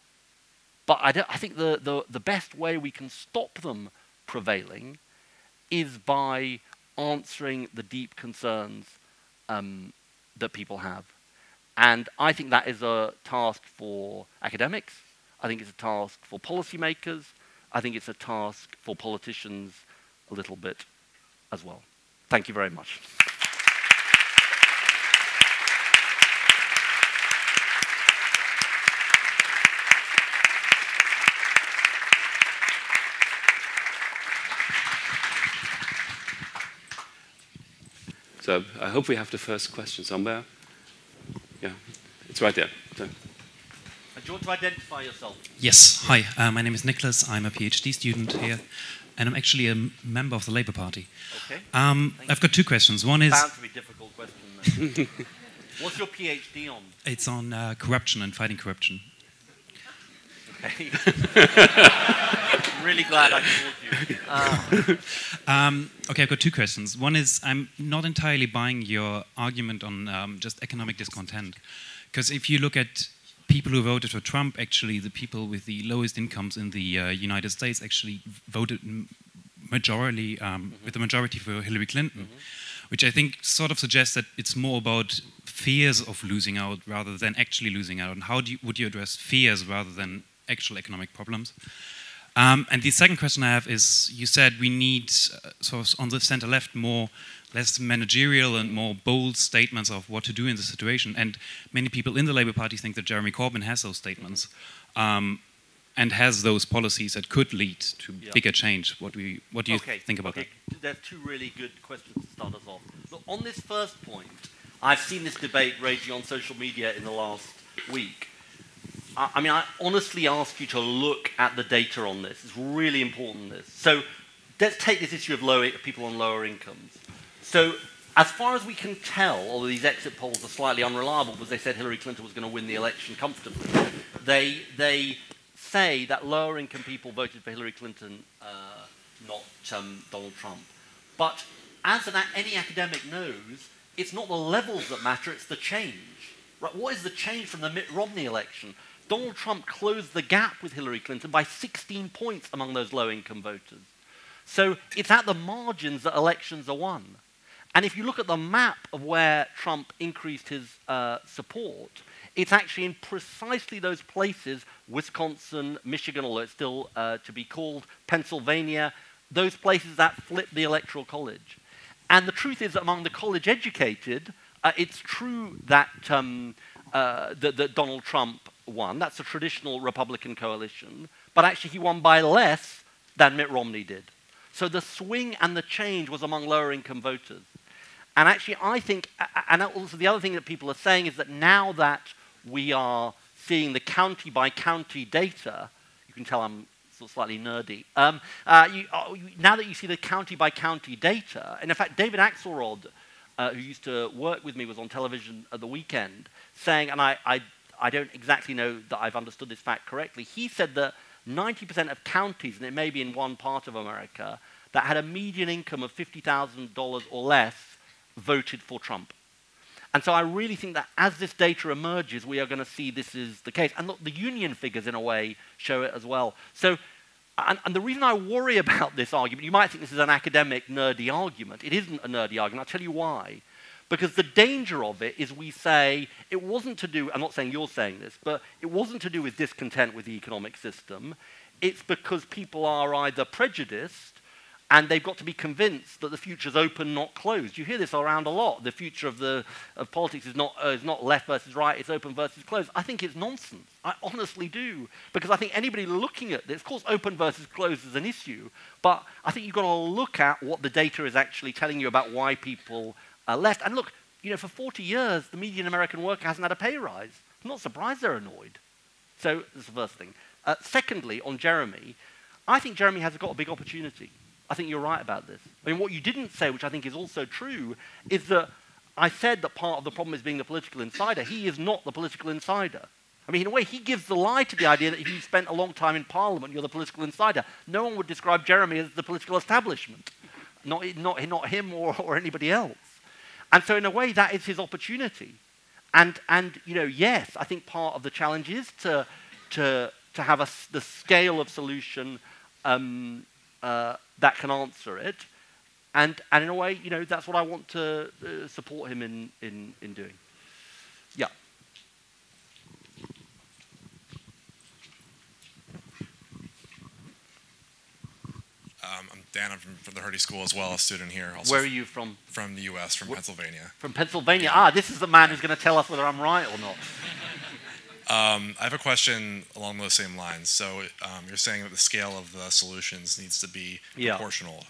But I, I think the, the, the best way we can stop them prevailing is by answering the deep concerns um, that people have. And I think that is a task for academics. I think it's a task for policymakers. I think it's a task for politicians a little bit as well. Thank you very much. So I hope we have the first question somewhere. Yeah, it's right there. So. Do you want to identify yourself? Yes. Hi, uh, my name is Nicholas. I'm a PhD student here, and I'm actually a member of the Labour Party. Okay. Um, I've got two questions. One is bound to be a difficult question. What's your PhD on? It's on uh, corruption and fighting corruption. Okay. really glad I called you. Uh, um, okay, I've got two questions. One is I'm not entirely buying your argument on um, just economic discontent. Because if you look at people who voted for Trump, actually, the people with the lowest incomes in the uh, United States actually voted majority, um, mm -hmm. with the majority for Hillary Clinton. Mm -hmm. Which I think sort of suggests that it's more about fears of losing out rather than actually losing out. And how you, would you address fears rather than actual economic problems? Um, and the second question I have is, you said we need, uh, sort of on the center left, more less managerial and more bold statements of what to do in the situation. And many people in the Labour Party think that Jeremy Corbyn has those statements um, and has those policies that could lead to yeah. bigger change. What do you, what do you okay. think about okay. that? There are two really good questions to start us off. Look, on this first point, I've seen this debate raging on social media in the last week. I mean, I honestly ask you to look at the data on this. It's really important, this. So let's take this issue of low, people on lower incomes. So as far as we can tell, although these exit polls are slightly unreliable because they said Hillary Clinton was going to win the election comfortably, they, they say that lower income people voted for Hillary Clinton, uh, not um, Donald Trump. But as an, any academic knows, it's not the levels that matter, it's the change. Right? What is the change from the Mitt Romney election? Donald Trump closed the gap with Hillary Clinton by 16 points among those low income voters. So it's at the margins that elections are won. And if you look at the map of where Trump increased his uh, support, it's actually in precisely those places Wisconsin, Michigan, although it's still uh, to be called, Pennsylvania those places that flip the electoral college. And the truth is, among the college educated, uh, it's true that, um, uh, that, that Donald Trump won. That's a traditional Republican coalition. But actually, he won by less than Mitt Romney did. So the swing and the change was among lower income voters. And actually, I think, and also the other thing that people are saying is that now that we are seeing the county by county data, you can tell I'm sort of slightly nerdy. Um, uh, you, uh, now that you see the county by county data, and in fact, David Axelrod, uh, who used to work with me, was on television at the weekend saying, and I, I I don't exactly know that I've understood this fact correctly. He said that 90% of counties, and it may be in one part of America, that had a median income of $50,000 or less voted for Trump. And so I really think that as this data emerges, we are going to see this is the case. And look, the union figures, in a way, show it as well. So, and, and the reason I worry about this argument, you might think this is an academic, nerdy argument. It isn't a nerdy argument. I'll tell you why. Because the danger of it is we say it wasn't to do, I'm not saying you're saying this, but it wasn't to do with discontent with the economic system. It's because people are either prejudiced and they've got to be convinced that the future's open, not closed. You hear this around a lot. The future of, the, of politics is not, uh, is not left versus right, it's open versus closed. I think it's nonsense. I honestly do. Because I think anybody looking at this, of course, open versus closed is an issue, but I think you've got to look at what the data is actually telling you about why people uh, left. And look, you know, for 40 years, the median American worker hasn't had a pay rise. I'm not surprised they're annoyed. So that's the first thing. Uh, secondly, on Jeremy, I think Jeremy has got a big opportunity. I think you're right about this. I mean, what you didn't say, which I think is also true, is that I said that part of the problem is being the political insider. He is not the political insider. I mean, in a way, he gives the lie to the idea that if you spent a long time in Parliament, you're the political insider. No one would describe Jeremy as the political establishment, not, not, not him or, or anybody else. And so, in a way, that is his opportunity. And, and you know, yes, I think part of the challenge is to, to, to have a, the scale of solution um, uh, that can answer it. And, and in a way, you know, that's what I want to uh, support him in, in, in doing. Yeah. Um, I'm Dan. I'm from, from the Hertie School as well, a student here. Also Where are you from? From the U.S., from Pennsylvania. From Pennsylvania. Ah, this is the man who's going to tell us whether I'm right or not. Um, I have a question along those same lines. So um, you're saying that the scale of the solutions needs to be Yeah. proportional,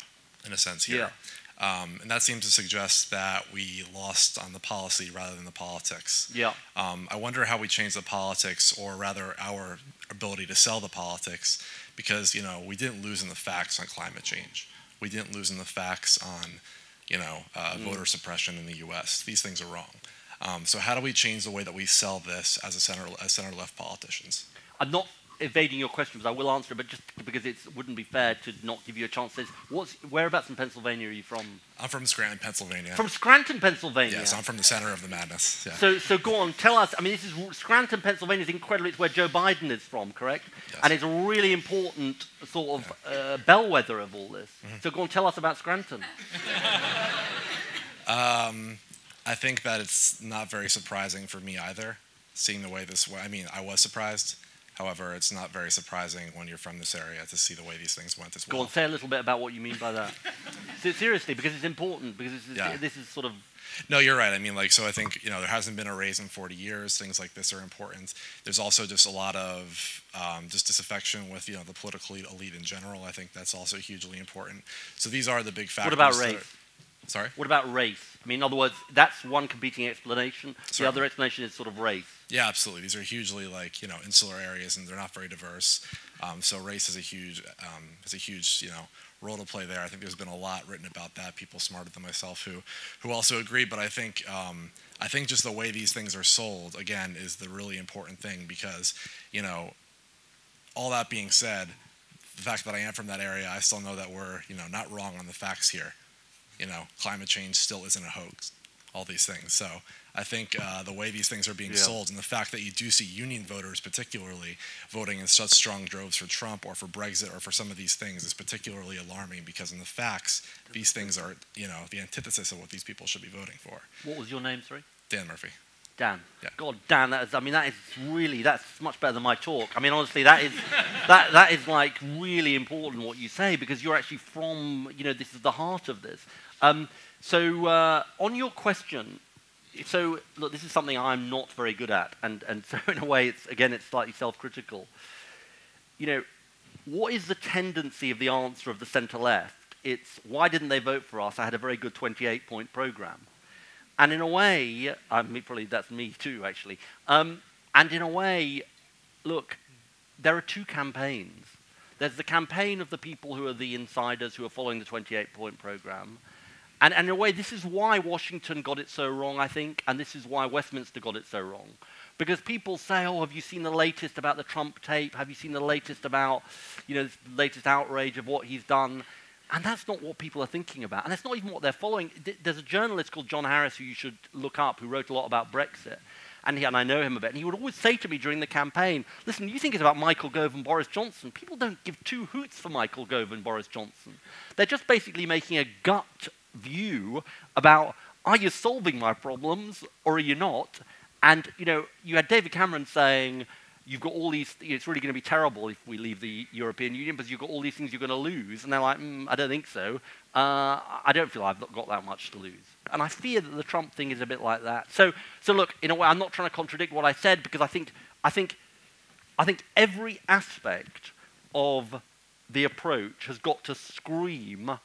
in a sense here. Um, and that seems to suggest that we lost on the policy rather than the politics. Yeah. Um, I wonder how we change the politics, or rather our ability to sell the politics, because you know we didn't lose in the facts on climate change. We didn't lose in the facts on, you know, uh, voter suppression in the U.S. These things are wrong. Um, so how do we change the way that we sell this as a center as center left politicians? I'm not evading your question, but I will answer it, but just because it wouldn't be fair to not give you a chance. Says, what's, whereabouts in Pennsylvania are you from? I'm from Scranton, Pennsylvania. From Scranton, Pennsylvania. yes, I'm from the center of the madness. Yeah. So, so go on, tell us. I mean, this is Scranton, Pennsylvania is incredible. It's where Joe Biden is from, correct? Yes. And it's a really important sort of uh, bellwether of all this. Mm-hmm. So go on, tell us about Scranton. Um, I think that it's not very surprising for me either, seeing the way this. I mean, I was surprised. However, it's not very surprising when you're from this area to see the way these things went as well. Go on, say a little bit about what you mean by that. Se- Seriously, because it's important. Because this is, Yeah. this is sort of No, you're right. I mean, like, so I think you know there hasn't been a raise in 40 years. Things like this are important. There's also just a lot of um, just disaffection with you know the political elite, in general. I think that's also hugely important. So these are the big factors. What about race? Sorry. What about race? I mean, in other words, that's one competing explanation. The other explanation is sort of race. Yeah, absolutely. These are hugely like you know insular areas, and they're not very diverse. Um, so race is a huge um, has a huge you know role to play there. I think there's been a lot written about that. People smarter than myself who who also agree. But I think um, I think just the way these things are sold again is the really important thing because you know all that being said, the fact that I am from that area, I still know that we're you know not wrong on the facts here. You know, climate change still isn't a hoax. All these things. So I think uh, the way these things are being Yeah. sold, and the fact that you do see union voters, particularly, voting in such strong droves for Trump or for Brexit or for some of these things, is particularly alarming because in the facts, these things are you know the antithesis of what these people should be voting for. What was your name, sorry? Dan Murphy. Dan. Yeah. God, Dan, that is, I mean, that is really, that's much better than my talk. I mean, honestly, that is, that, that is like really important what you say because you're actually from, you know, this is the heart of this. Um, so uh, on your question, so look, this is something I'm not very good at, and, and so in a way, it's again, it's slightly self-critical. You know, what is the tendency of the answer of the centre left? It's why didn't they vote for us? I had a very good 28-point program. And in a way, I mean, probably that's me too, actually. Um, and in a way, look, there are two campaigns. There's the campaign of the people who are the insiders who are following the 28 point program. And, and in a way, this is why Washington got it so wrong, I think, and this is why Westminster got it so wrong. Because people say, oh, have you seen the latest about the Trump tape? Have you seen the latest about, you know, this latest outrage of what he's done? And that's not what people are thinking about. And that's not even what they're following. There's a journalist called John Harris who you should look up who wrote a lot about Brexit. And, he, and I know him a bit. And he would always say to me during the campaign, listen, you think it's about Michael Gove and Boris Johnson. People don't give two hoots for Michael Gove and Boris Johnson. They're just basically making a gut view about are you solving my problems or are you not? And, you know, you had David Cameron saying, you've got all these, it's really going to be terrible if we leave the European Union because you've got all these things you're going to lose. And they're like, mm, I don't think so. Uh, I don't feel I've got that much to lose. And I fear that the Trump thing is a bit like that. So, so look, in a way, I'm not trying to contradict what I said because I think, I think, I think every aspect of the approach has got to scream,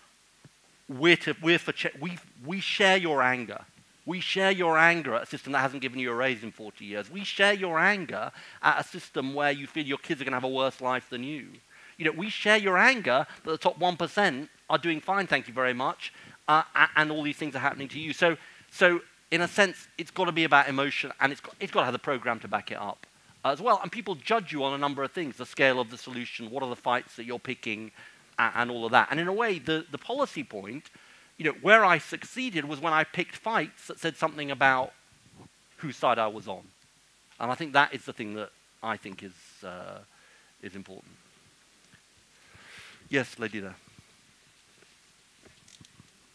we're, to, we're for, we, we share your anger. We share your anger at a system that hasn't given you a raise in 40 years. We share your anger at a system where you feel your kids are going to have a worse life than you. You know, we share your anger that the top 1% are doing fine, thank you very much, uh, and all these things are happening to you. So, so in a sense, it's got to be about emotion, and it's got, it's got to have the program to back it up as well. And people judge you on a number of things: the scale of the solution, what are the fights that you're picking, and, all of that. And in a way, the, the policy point, you know, where I succeeded was when I picked fights that said something about whose side I was on. And I think that is the thing that I think is, uh, is important. Yes, lady there.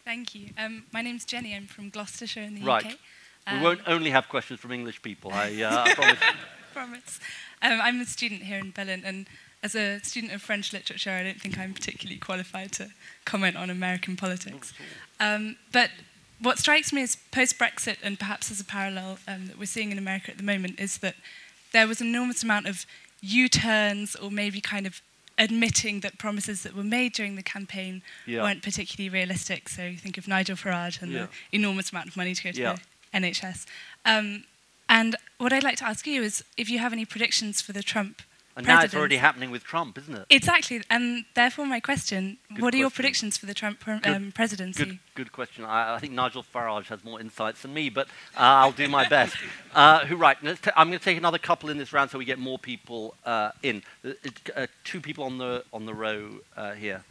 Thank you. Um, my name's Jenny. I'm from Gloucestershire in the right. UK. Um, we won't only have questions from English people. I, uh, I promise. promise. Um, I'm a student here in Berlin, and as a student of French literature, I don't think I'm particularly qualified to comment on American politics. Um, but what strikes me as post-Brexit, and perhaps as a parallel um, that we're seeing in America at the moment, is that there was an enormous amount of U-turns or maybe kind of admitting that promises that were made during the campaign yeah. weren't particularly realistic. So you think of Nigel Farage and yeah. the enormous amount of money to go to yeah. the NHS. Um, and what I'd like to ask you is if you have any predictions for the Trump and now it's already happening with Trump, isn't it? Exactly. And therefore, my question Good what question. are your predictions for the Trump um, good, presidency? Good, good question. I, I, think Nigel Farage has more insights than me, but uh, I'll do my best. Uh, who, right, I'm going to take another couple in this round so we get more people uh, in. Uh, uh, two people on the, on the row uh, here.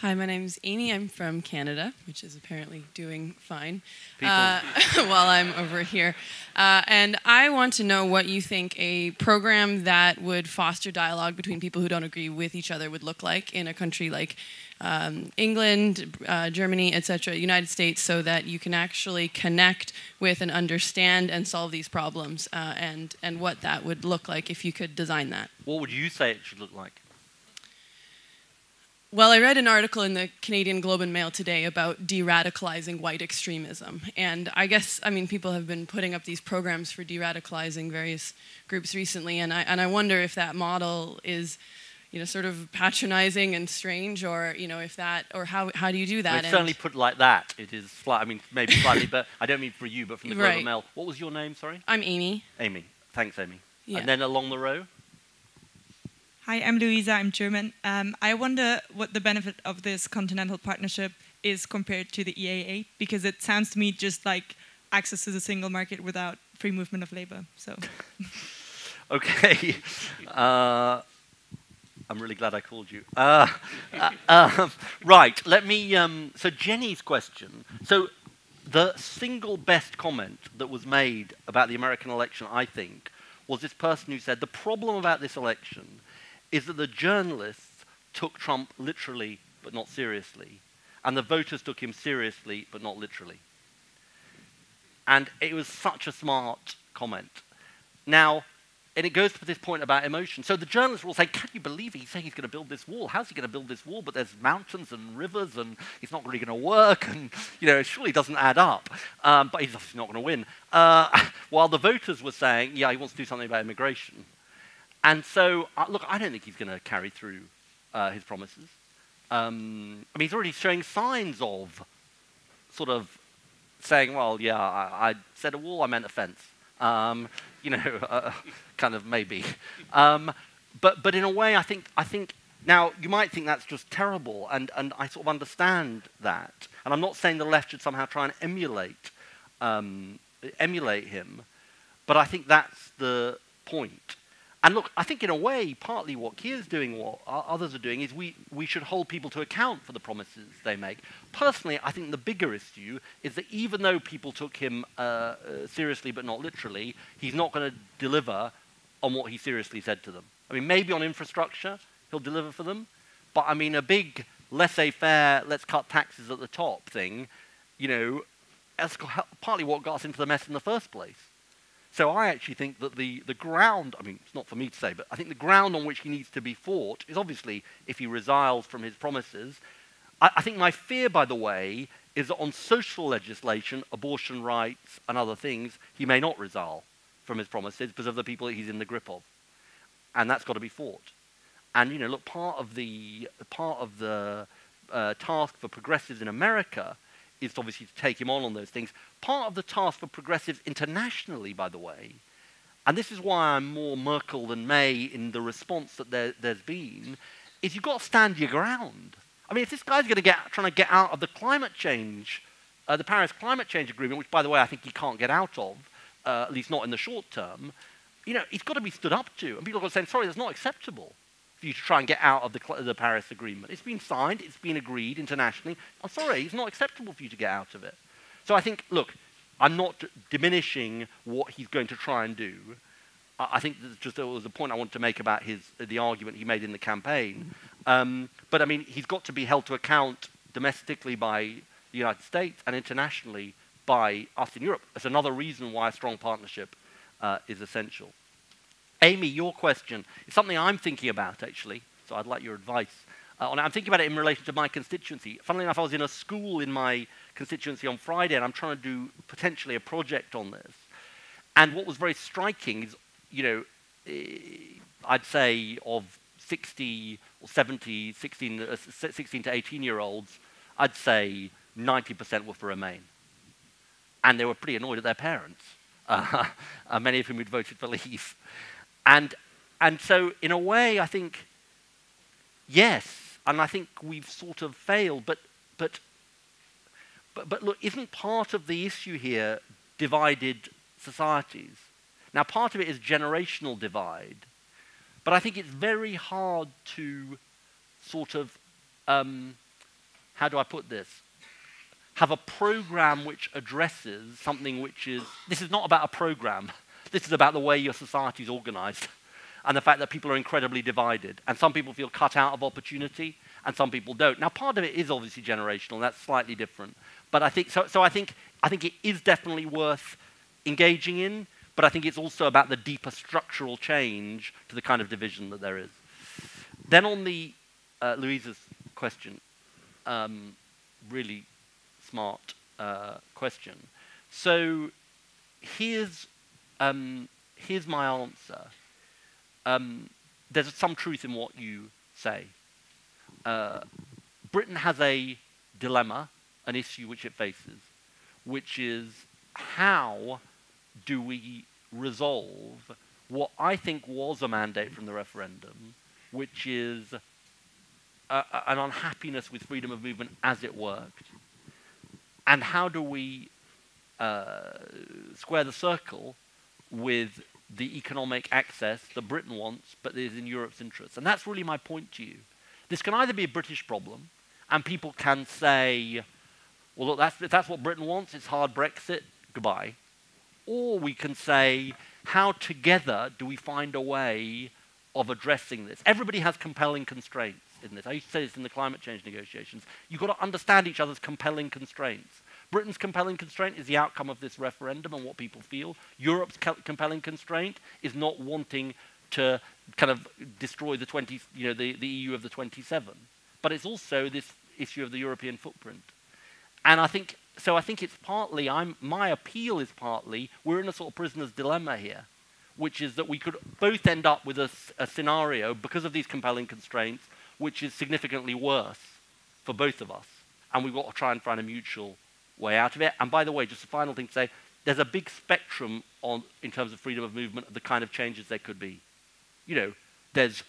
Hi, my name is Amy. I'm from Canada, which is apparently doing fine uh, while I'm over here. Uh, and I want to know what you think a program that would foster dialogue between people who don't agree with each other would look like in a country like um, England, uh, Germany, etc., United States, so that you can actually connect with and understand and solve these problems, uh, and and what that would look like if you could design that. What would you say it should look like? Well, I read an article in the Canadian Globe and Mail today about de radicalizing white extremism. And I guess, I mean, people have been putting up these programs for de radicalizing various groups recently. And I, and I wonder if that model is, you know, sort of patronizing and strange, or, you know, if that, or how, how do you do that? Well, certainly put like that. It is, I mean, maybe slightly, but I don't mean for you, but from the Globe right. and Mail. What was your name, sorry? I'm Amy. Amy. Thanks, Amy. Yeah. And then along the row? Hi, I'm Louisa. I'm German. Um, I wonder what the benefit of this continental partnership is compared to the EEA, because it sounds to me just like access to the single market without free movement of labor. So. okay. Uh, I'm really glad I called you. Uh, uh, um, right. Let me. Um, so Jenny's question. So the single best comment that was made about the American election, I think, was this person who said the problem about this election is that the journalists took Trump literally but not seriously, and the voters took him seriously but not literally. And it was such a smart comment. Now, and it goes to this point about emotion. So the journalists will say, Can you believe it? He's saying he's going to build this wall. How's he going to build this wall? But there's mountains and rivers, and it's not really going to work. And, you know, it surely doesn't add up. Um, but he's obviously not going to win. Uh, while the voters were saying, Yeah, he wants to do something about immigration. And so, uh, look, I don't think he's going to carry through uh, his promises. Um, I mean, he's already showing signs of sort of saying, well, yeah, I, I said a wall, I meant a fence. Um, you know, uh, kind of maybe. Um, but, but in a way, I think, I think now, you might think that's just terrible, and, and I sort of understand that. And I'm not saying the left should somehow try and emulate, um, emulate him, but I think that's the point. And look, I think in a way, partly what Keir's doing, what others are doing, is we, we should hold people to account for the promises they make. Personally, I think the bigger issue is that even though people took him uh, uh, seriously but not literally, he's not going to deliver on what he seriously said to them. I mean, maybe on infrastructure, he'll deliver for them. But I mean, a big laissez-faire, let's cut taxes at the top thing, you know, that's partly what got us into the mess in the first place. So I actually think that the, the ground, I mean, it's not for me to say, but I think the ground on which he needs to be fought is obviously if he resiles from his promises. I, I think my fear, by the way, is that on social legislation, abortion rights, and other things, he may not resile from his promises because of the people that he's in the grip of. And that's got to be fought. And, you know, look, part of the, part of the uh, task for progressives in America is obviously to take him on on those things. Part of the task for progressives internationally, by the way, and this is why I'm more Merkel than May in the response that there, has been, is you've got to stand your ground. I mean, if this guy's going to get trying to get out of the climate change, uh, the Paris Climate Change Agreement, which, by the way, I think he can't get out of, uh, at least not in the short term, you know, he's got to be stood up to. And people are say, sorry, that's not acceptable for you to try and get out of the, the Paris Agreement. It's been signed, it's been agreed internationally. I'm sorry, it's not acceptable for you to get out of it. So I think, look, I'm not diminishing what he's going to try and do. I, I think just there was a point I want to make about his the argument he made in the campaign. Um, but I mean, he's got to be held to account domestically by the United States and internationally by us in Europe. That's another reason why a strong partnership uh, is essential. Amy, your question is something I'm thinking about, actually, so I'd like your advice. Uh, I'm thinking about it in relation to my constituency. Funnily enough, I was in a school in my constituency on Friday, and I'm trying to do potentially a project on this. And what was very striking is, you know, eh, I'd say of 60 or 70, 16, uh, 16 to 18 year olds, I'd say 90% were for Remain. And they were pretty annoyed at their parents, uh, many of whom had voted for Leave. And, and so, in a way, I think, yes, and I think we've sort of failed, but, but, but, but look, isn't part of the issue here divided societies? Now, part of it is generational divide, but I think it's very hard to sort of, um, how do I put this? Have a program which addresses something which is, this is not about a program. This is about the way your society is organized and the fact that people are incredibly divided. And some people feel cut out of opportunity and some people don't. Now, part of it is obviously generational, that's slightly different. But I think, so, so I think, I think it is definitely worth engaging in, but I think it's also about the deeper structural change to the kind of division that there is. Then on the, uh, Louisa's question, um, really smart uh, question. So here's um, here's my answer. Um, there's some truth in what you say. Uh, Britain has a dilemma, an issue which it faces, which is how do we resolve what I think was a mandate from the referendum, which is an unhappiness with freedom of movement as it worked, and how do we uh, square the circle with the economic access that Britain wants, but is in Europe's interest. And that's really my point to you. This can either be a British problem, and people can say, well, look, that's, if that's what Britain wants, it's hard Brexit, goodbye. Or we can say, how together do we find a way of addressing this? Everybody has compelling constraints in this. I used to say this in the climate change negotiations. You've got to understand each other's compelling constraints. Britain's compelling constraint is the outcome of this referendum and what people feel. Europe's compelling constraint is not wanting to kind of destroy the 20, you know, the, the EU of the 27. But it's also this issue of the European footprint. And I think, so I think it's partly, I'm, my appeal is partly, we're in a sort of prisoner's dilemma here, which is that we could both end up with a, a scenario, because of these compelling constraints, which is significantly worse for both of us. And we've got to try and find a mutual way out of it. And by the way, just a final thing to say, there's a big spectrum on, in terms of freedom of movement of the kind of changes there could be. You know, there's,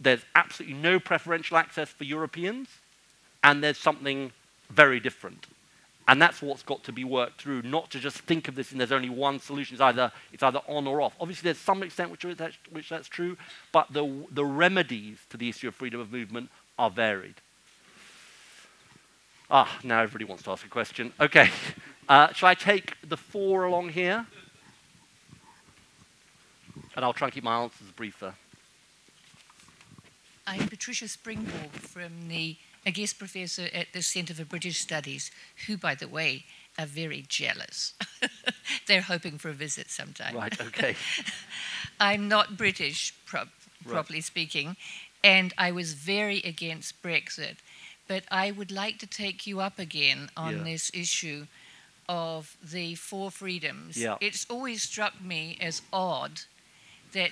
there's absolutely no preferential access for Europeans, and there's something very different. And that's what's got to be worked through, not to just think of this and there's only one solution. It's either, it's either on or off. Obviously, there's some extent which, which that's true, but the, the remedies to the issue of freedom of movement are varied. Ah, now everybody wants to ask a question. Okay. Uh, shall I take the four along here? And I'll try and keep my answers briefer. I'm Patricia Springborg from the, a guest professor at the Centre for British Studies, who, by the way, are very jealous. They're hoping for a visit sometime. Right, okay. I'm not British, pro- right. properly speaking, and I was very against Brexit but I would like to take you up again on yeah. this issue of the four freedoms. Yeah. It's always struck me as odd that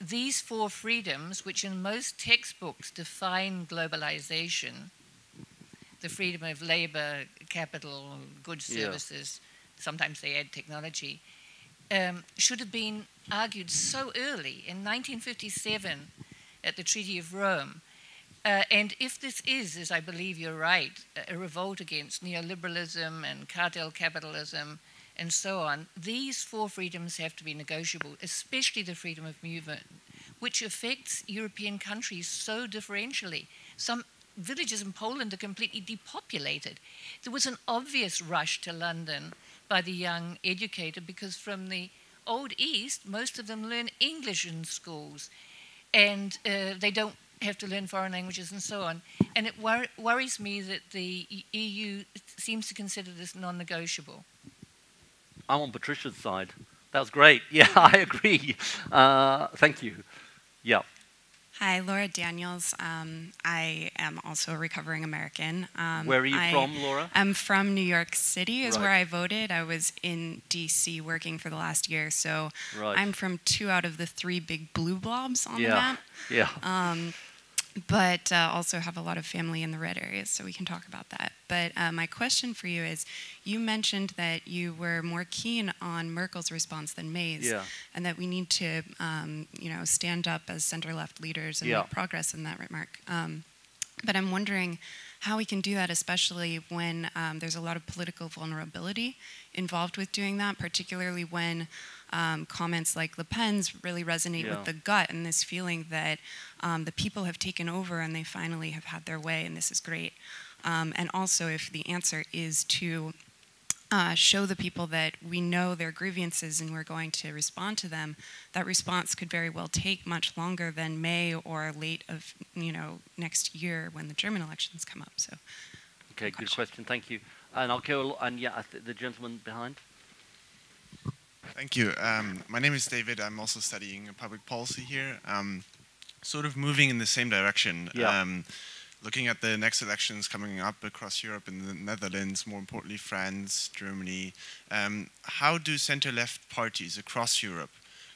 these four freedoms, which in most textbooks define globalization, the freedom of labor, capital, goods, services, yeah. sometimes they add technology, um, should have been argued so early in 1957 at the Treaty of Rome. Uh, and if this is, as I believe you're right, a revolt against neoliberalism and cartel capitalism and so on, these four freedoms have to be negotiable, especially the freedom of movement, which affects European countries so differentially. Some villages in Poland are completely depopulated. There was an obvious rush to London by the young educator because from the Old East, most of them learn English in schools and uh, they don't have to learn foreign languages and so on. And it wor worries me that the EU seems to consider this non negotiable. I'm on Patricia's side. That was great. Yeah, I agree. Uh, thank you. Yeah. Hi, Laura Daniels. Um, I am also a recovering American. Um, where are you I from, Laura? I'm from New York City, is right. where I voted. I was in D.C. working for the last year, so right. I'm from two out of the three big blue blobs on yeah. the map. Yeah. Um, but uh, also have a lot of family in the red areas, so we can talk about that. But uh, my question for you is you mentioned that you were more keen on Merkel's response than May's, yeah. and that we need to, um, you know, stand up as center left leaders and yeah. make progress in that remark. Um, but I'm wondering how we can do that, especially when um, there's a lot of political vulnerability involved with doing that, particularly when um, comments like Le Pen's really resonate yeah. with the gut and this feeling that um, the people have taken over and they finally have had their way, and this is great. Um, and also, if the answer is to uh, show the people that we know their grievances and we're going to respond to them, that response could very well take much longer than May or late of you know next year when the German elections come up. So, okay, good question. Thank you. And I'll go. And yeah, the gentleman behind. Thank you. Um, my name is David. I'm also studying public policy here. Um, sort of moving in the same direction. Yeah. Um, looking at the next elections coming up across Europe and the Netherlands, more importantly France, Germany, um, how do center-left parties across Europe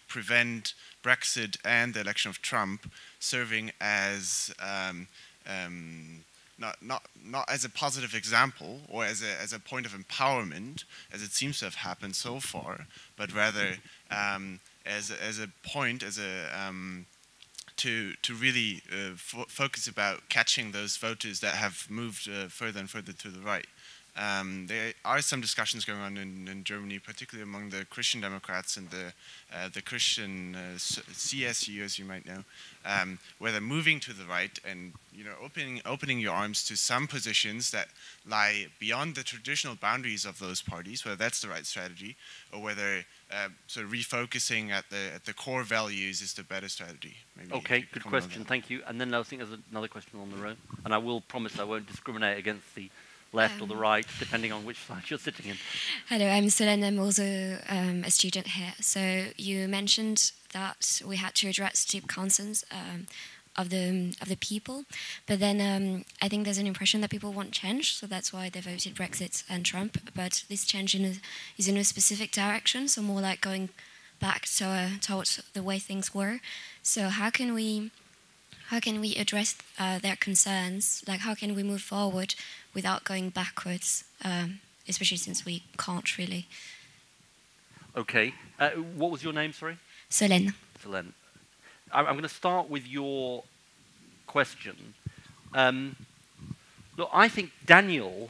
prevent Brexit and the election of Trump serving as um, um, not, not, not as a positive example or as a, as a point of empowerment, as it seems to have happened so far, but rather um, as, a, as a point, as a um, to to really uh, fo focus about catching those voters that have moved uh, further and further to the right. Um, there are some discussions going on in, in, Germany, particularly among the Christian Democrats and the uh, the Christian uh, CSU, as you might know, um, where they're moving to the right and you know opening opening your arms to some positions that lie beyond the traditional boundaries of those parties, whether that's the right strategy or whether uh, sort of refocusing at the at the core values is the better strategy. Maybe okay, good question. Thank you. And then I think there's another question on the row, and I will promise I won't discriminate against the left or the um, right, depending on which side you're sitting in. Hello, I'm Solène. I'm also um, a student here. So you mentioned that we had to address deep concerns um, of the of the people, but then um, I think there's an impression that people want change, so that's why they voted Brexit and Trump. But this change in a, is in a specific direction, so more like going back to, uh, towards the way things were. So how can we how can we address uh, their concerns? Like how can we move forward without going backwards, um, especially since we can't really. Okay. Uh, what was your name, sorry? Solène. Solène. I'm going to start with your question. Um, look, I think Daniel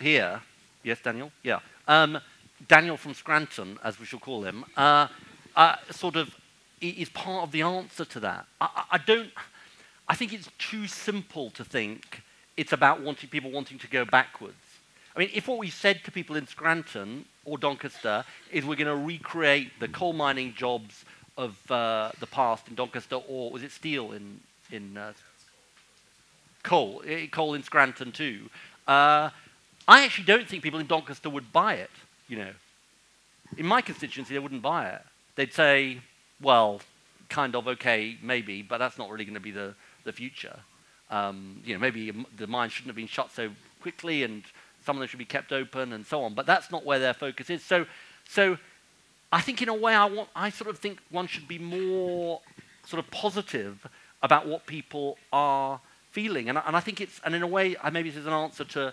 here, yes, Daniel? Yeah. Um, Daniel from Scranton, as we shall call him, uh, uh, sort of is part of the answer to that. I, I don't. I think it's too simple to think it's about wanting people wanting to go backwards. I mean, if what we said to people in Scranton or Doncaster is we're going to recreate the coal mining jobs of uh, the past in Doncaster, or was it steel in in uh, coal? Eh, coal in Scranton too. Uh, I actually don't think people in Doncaster would buy it. You know, in my constituency, they wouldn't buy it. They'd say, "Well, kind of okay, maybe, but that's not really going to be the the future." Um, you know, maybe the mine shouldn't have been shut so quickly, and some of them should be kept open, and so on. But that's not where their focus is. So, so I think in a way, I want, I sort of think one should be more sort of positive about what people are feeling. And, and I think it's, and in a way, maybe this is an answer to,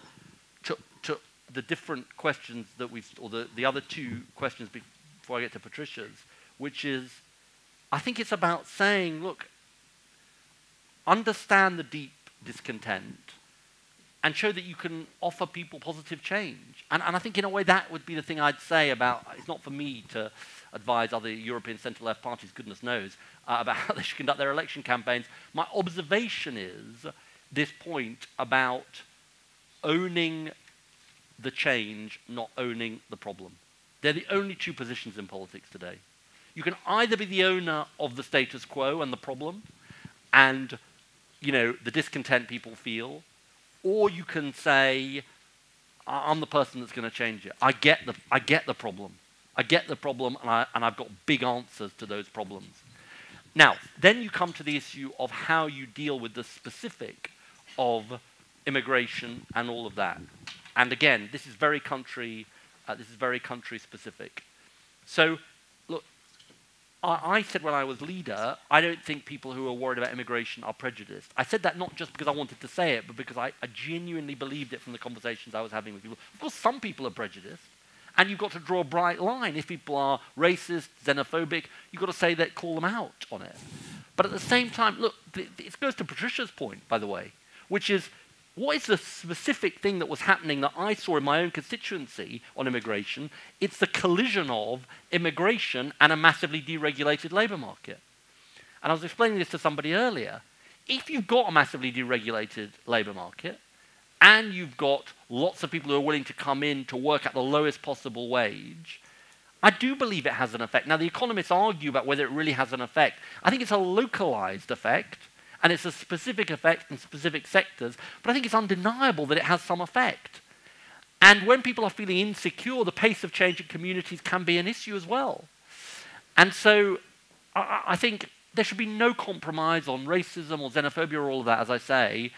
to, to the different questions that we've, or the, the other two questions before I get to Patricia's, which is, I think it's about saying, look, understand the deep discontent and show that you can offer people positive change. And, and I think in a way that would be the thing I'd say about, it's not for me to advise other European centre-left parties, goodness knows, uh, about how they should conduct their election campaigns. My observation is this point about owning the change, not owning the problem. They're the only two positions in politics today. You can either be the owner of the status quo and the problem, and you know the discontent people feel, or you can say, "I'm the person that's going to change it. I get the I get the problem. I get the problem, and I and I've got big answers to those problems." Now, then you come to the issue of how you deal with the specific of immigration and all of that. And again, this is very country, uh, this is very country specific. So, I, said when I was leader, I don't think people who are worried about immigration are prejudiced. I said that not just because I wanted to say it, but because I, I genuinely believed it from the conversations I was having with people. Of course, some people are prejudiced. And you've got to draw a bright line. If people are racist, xenophobic, you've got to say that, call them out on it. But at the same time, look, it goes to Patricia's point, by the way, which is what is the specific thing that was happening that I saw in my own constituency on immigration? It's the collision of immigration and a massively deregulated labour market. And I was explaining this to somebody earlier. If you've got a massively deregulated labour market, and you've got lots of people who are willing to come in to work at the lowest possible wage, I do believe it has an effect. Now, the economists argue about whether it really has an effect. I think it's a localized effect, and it's a specific effect in specific sectors, but I think it's undeniable that it has some effect. And when people are feeling insecure, the pace of change in communities can be an issue as well. And so I, I think there should be no compromise on racism or xenophobia or all of that, as I say,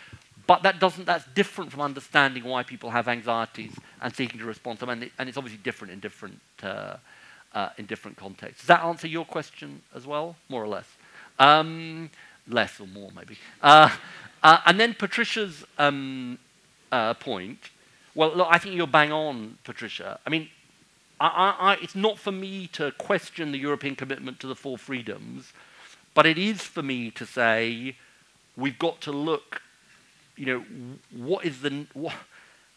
but that doesn't, that's different from understanding why people have anxieties and seeking to respond to them. And, it, and it's obviously different in different, uh, uh, in different contexts. Does that answer your question as well? More or less? Um, less or more, maybe. Uh, uh and then Patricia's um, uh, point. Well, look, I think you're bang on, Patricia. I mean, I, I, it's not for me to question the European commitment to the four freedoms, but it is for me to say we've got to look you know, what is the, what,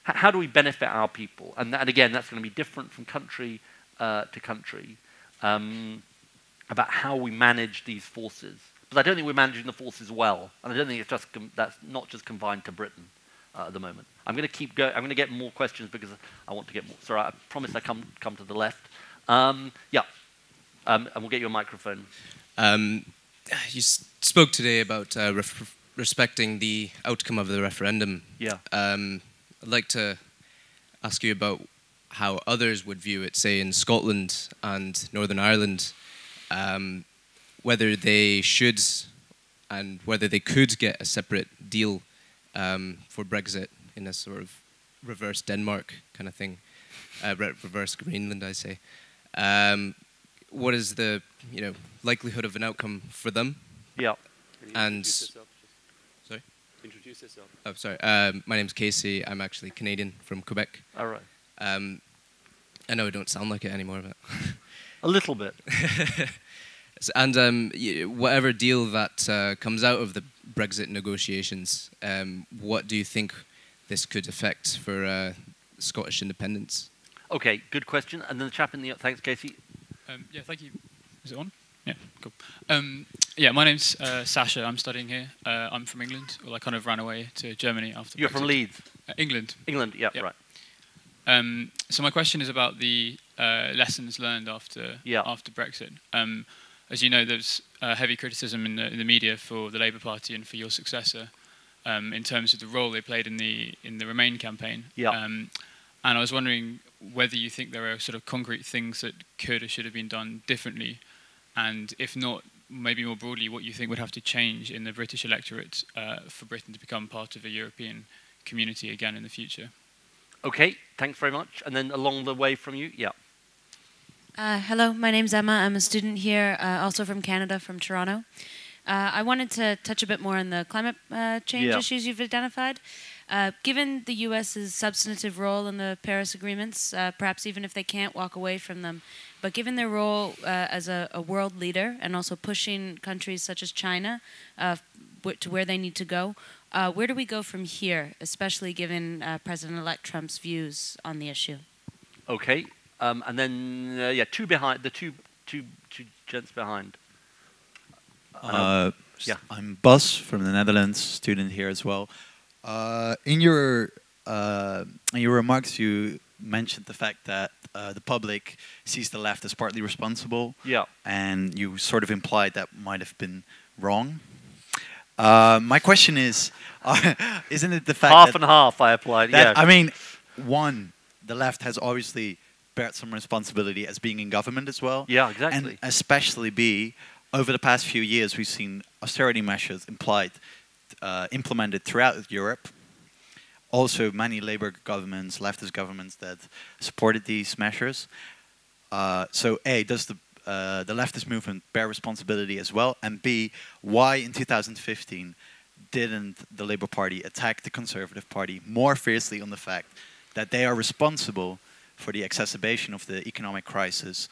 how do we benefit our people? And, that, and again, that's going to be different from country uh, to country um, about how we manage these forces. But I don't think we're managing the forces well, and I don't think it's just that's not just confined to Britain uh, at the moment. I'm going to keep going. I'm going to get more questions because I want to get more. Sorry, I promise I come come to the left. Um, yeah, um, and we'll get you a microphone. Um, you spoke today about uh, respecting the outcome of the referendum. Yeah. Um, I'd like to ask you about how others would view it, say in Scotland and Northern Ireland, um, whether they should and whether they could get a separate deal um, for Brexit in a sort of reverse Denmark kind of thing, uh, reverse Greenland, I say. Um, what is the you know likelihood of an outcome for them? Yeah. And sorry. Introduce yourself. Oh, sorry. Um, my name's Casey. I'm actually Canadian from Quebec. All right. Um, I know I don't sound like it anymore, but a little bit. and um, whatever deal that uh, comes out of the Brexit negotiations, um, what do you think this could affect for uh, Scottish independence? Okay, good question. And then the chap in the thanks, Casey. Um, yeah, thank you. Is it on? Yeah, cool. Um, yeah, my name's uh, Sasha. I'm studying here. Uh, I'm from England. Well, I kind of ran away to Germany after. You're Brexit. from Leeds. Uh, England. England. Yeah, right. Um, so my question is about the uh, lessons learned after yeah. after Brexit. Um, as you know, there's uh, heavy criticism in the, in the, media for the Labour Party and for your successor um, in terms of the role they played in the in the Remain campaign. Yeah. Um, and I was wondering whether you think there are sort of concrete things that could or should have been done differently and if not, maybe more broadly, what you think would have to change in the British electorate uh, for Britain to become part of a European community again in the future. Okay, thanks very much. And then along the way from you, yeah. Uh, hello, my name's Emma. I'm a student here, uh, also from Canada, from Toronto. Uh, I wanted to touch a bit more on the climate uh, change Yeah. issues you've identified. Uh, given the U.S.'s substantive role in the Paris agreements, uh, perhaps even if they can't walk away from them, but given their role uh, as a, a world leader and also pushing countries such as China uh, to where they need to go, uh, where do we go from here, especially given uh, President-elect Trump's views on the issue? Okay, um, and then uh, yeah, two behind the two two two gents behind. Uh, yeah. I'm Bas from the Netherlands, student here as well. Uh, in your uh, in your remarks, you mentioned the fact that uh, the public sees the left as partly responsible. Yeah. And you sort of implied that might have been wrong. Uh, my question is, isn't it the fact Half and half, I applied, that- yeah. I mean, one, the left has obviously bear some responsibility as being in government as well. Yeah, exactly. And especially be over the past few years, we've seen austerity measures implied, uh, implemented throughout Europe. Also, many labor governments, leftist governments that supported these measures. Uh, so, A, does the uh, the leftist movement bear responsibility as well? And B, why in 2015 didn't the Labour Party attack the Conservative Party more fiercely on the fact that they are responsible for the exacerbation of the economic crisis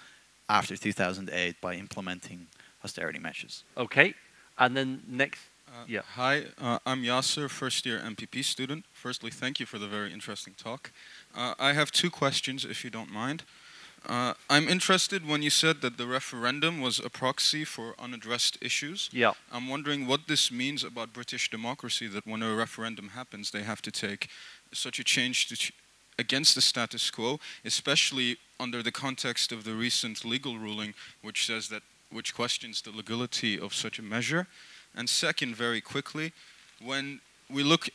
after 2008 by implementing austerity measures? Okay, and then next, Uh, yeah. Hi, uh, I'm Yasser, first year MPP student. Firstly, thank you for the very interesting talk. Uh, I have two questions, if you don't mind. Uh, I'm interested when you said that the referendum was a proxy for unaddressed issues. Yeah. I'm wondering what this means about British democracy that when a referendum happens, they have to take such a change to ch- against the status quo, especially under the context of the recent legal ruling, which says that which questions the legality of such a measure. And second, very quickly, when we look,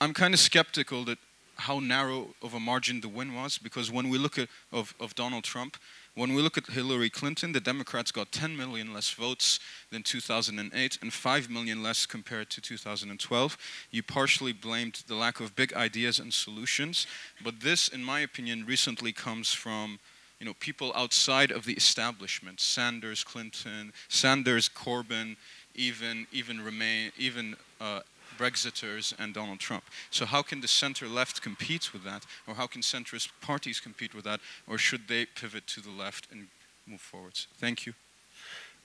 I'm kind of skeptical that how narrow of a margin the win was, because when we look at of, of Donald Trump, when we look at Hillary Clinton, the Democrats got 10 million less votes than 2008 and 5 million less compared to 2012. You partially blamed the lack of big ideas and solutions, but this, in my opinion, recently comes from you know, people outside of the establishment, Sanders, Clinton, Sanders, Corbyn, even even remain even uh, Brexiters and Donald Trump. So how can the center left compete with that, or how can centrist parties compete with that, or should they pivot to the left and move forwards? Thank you.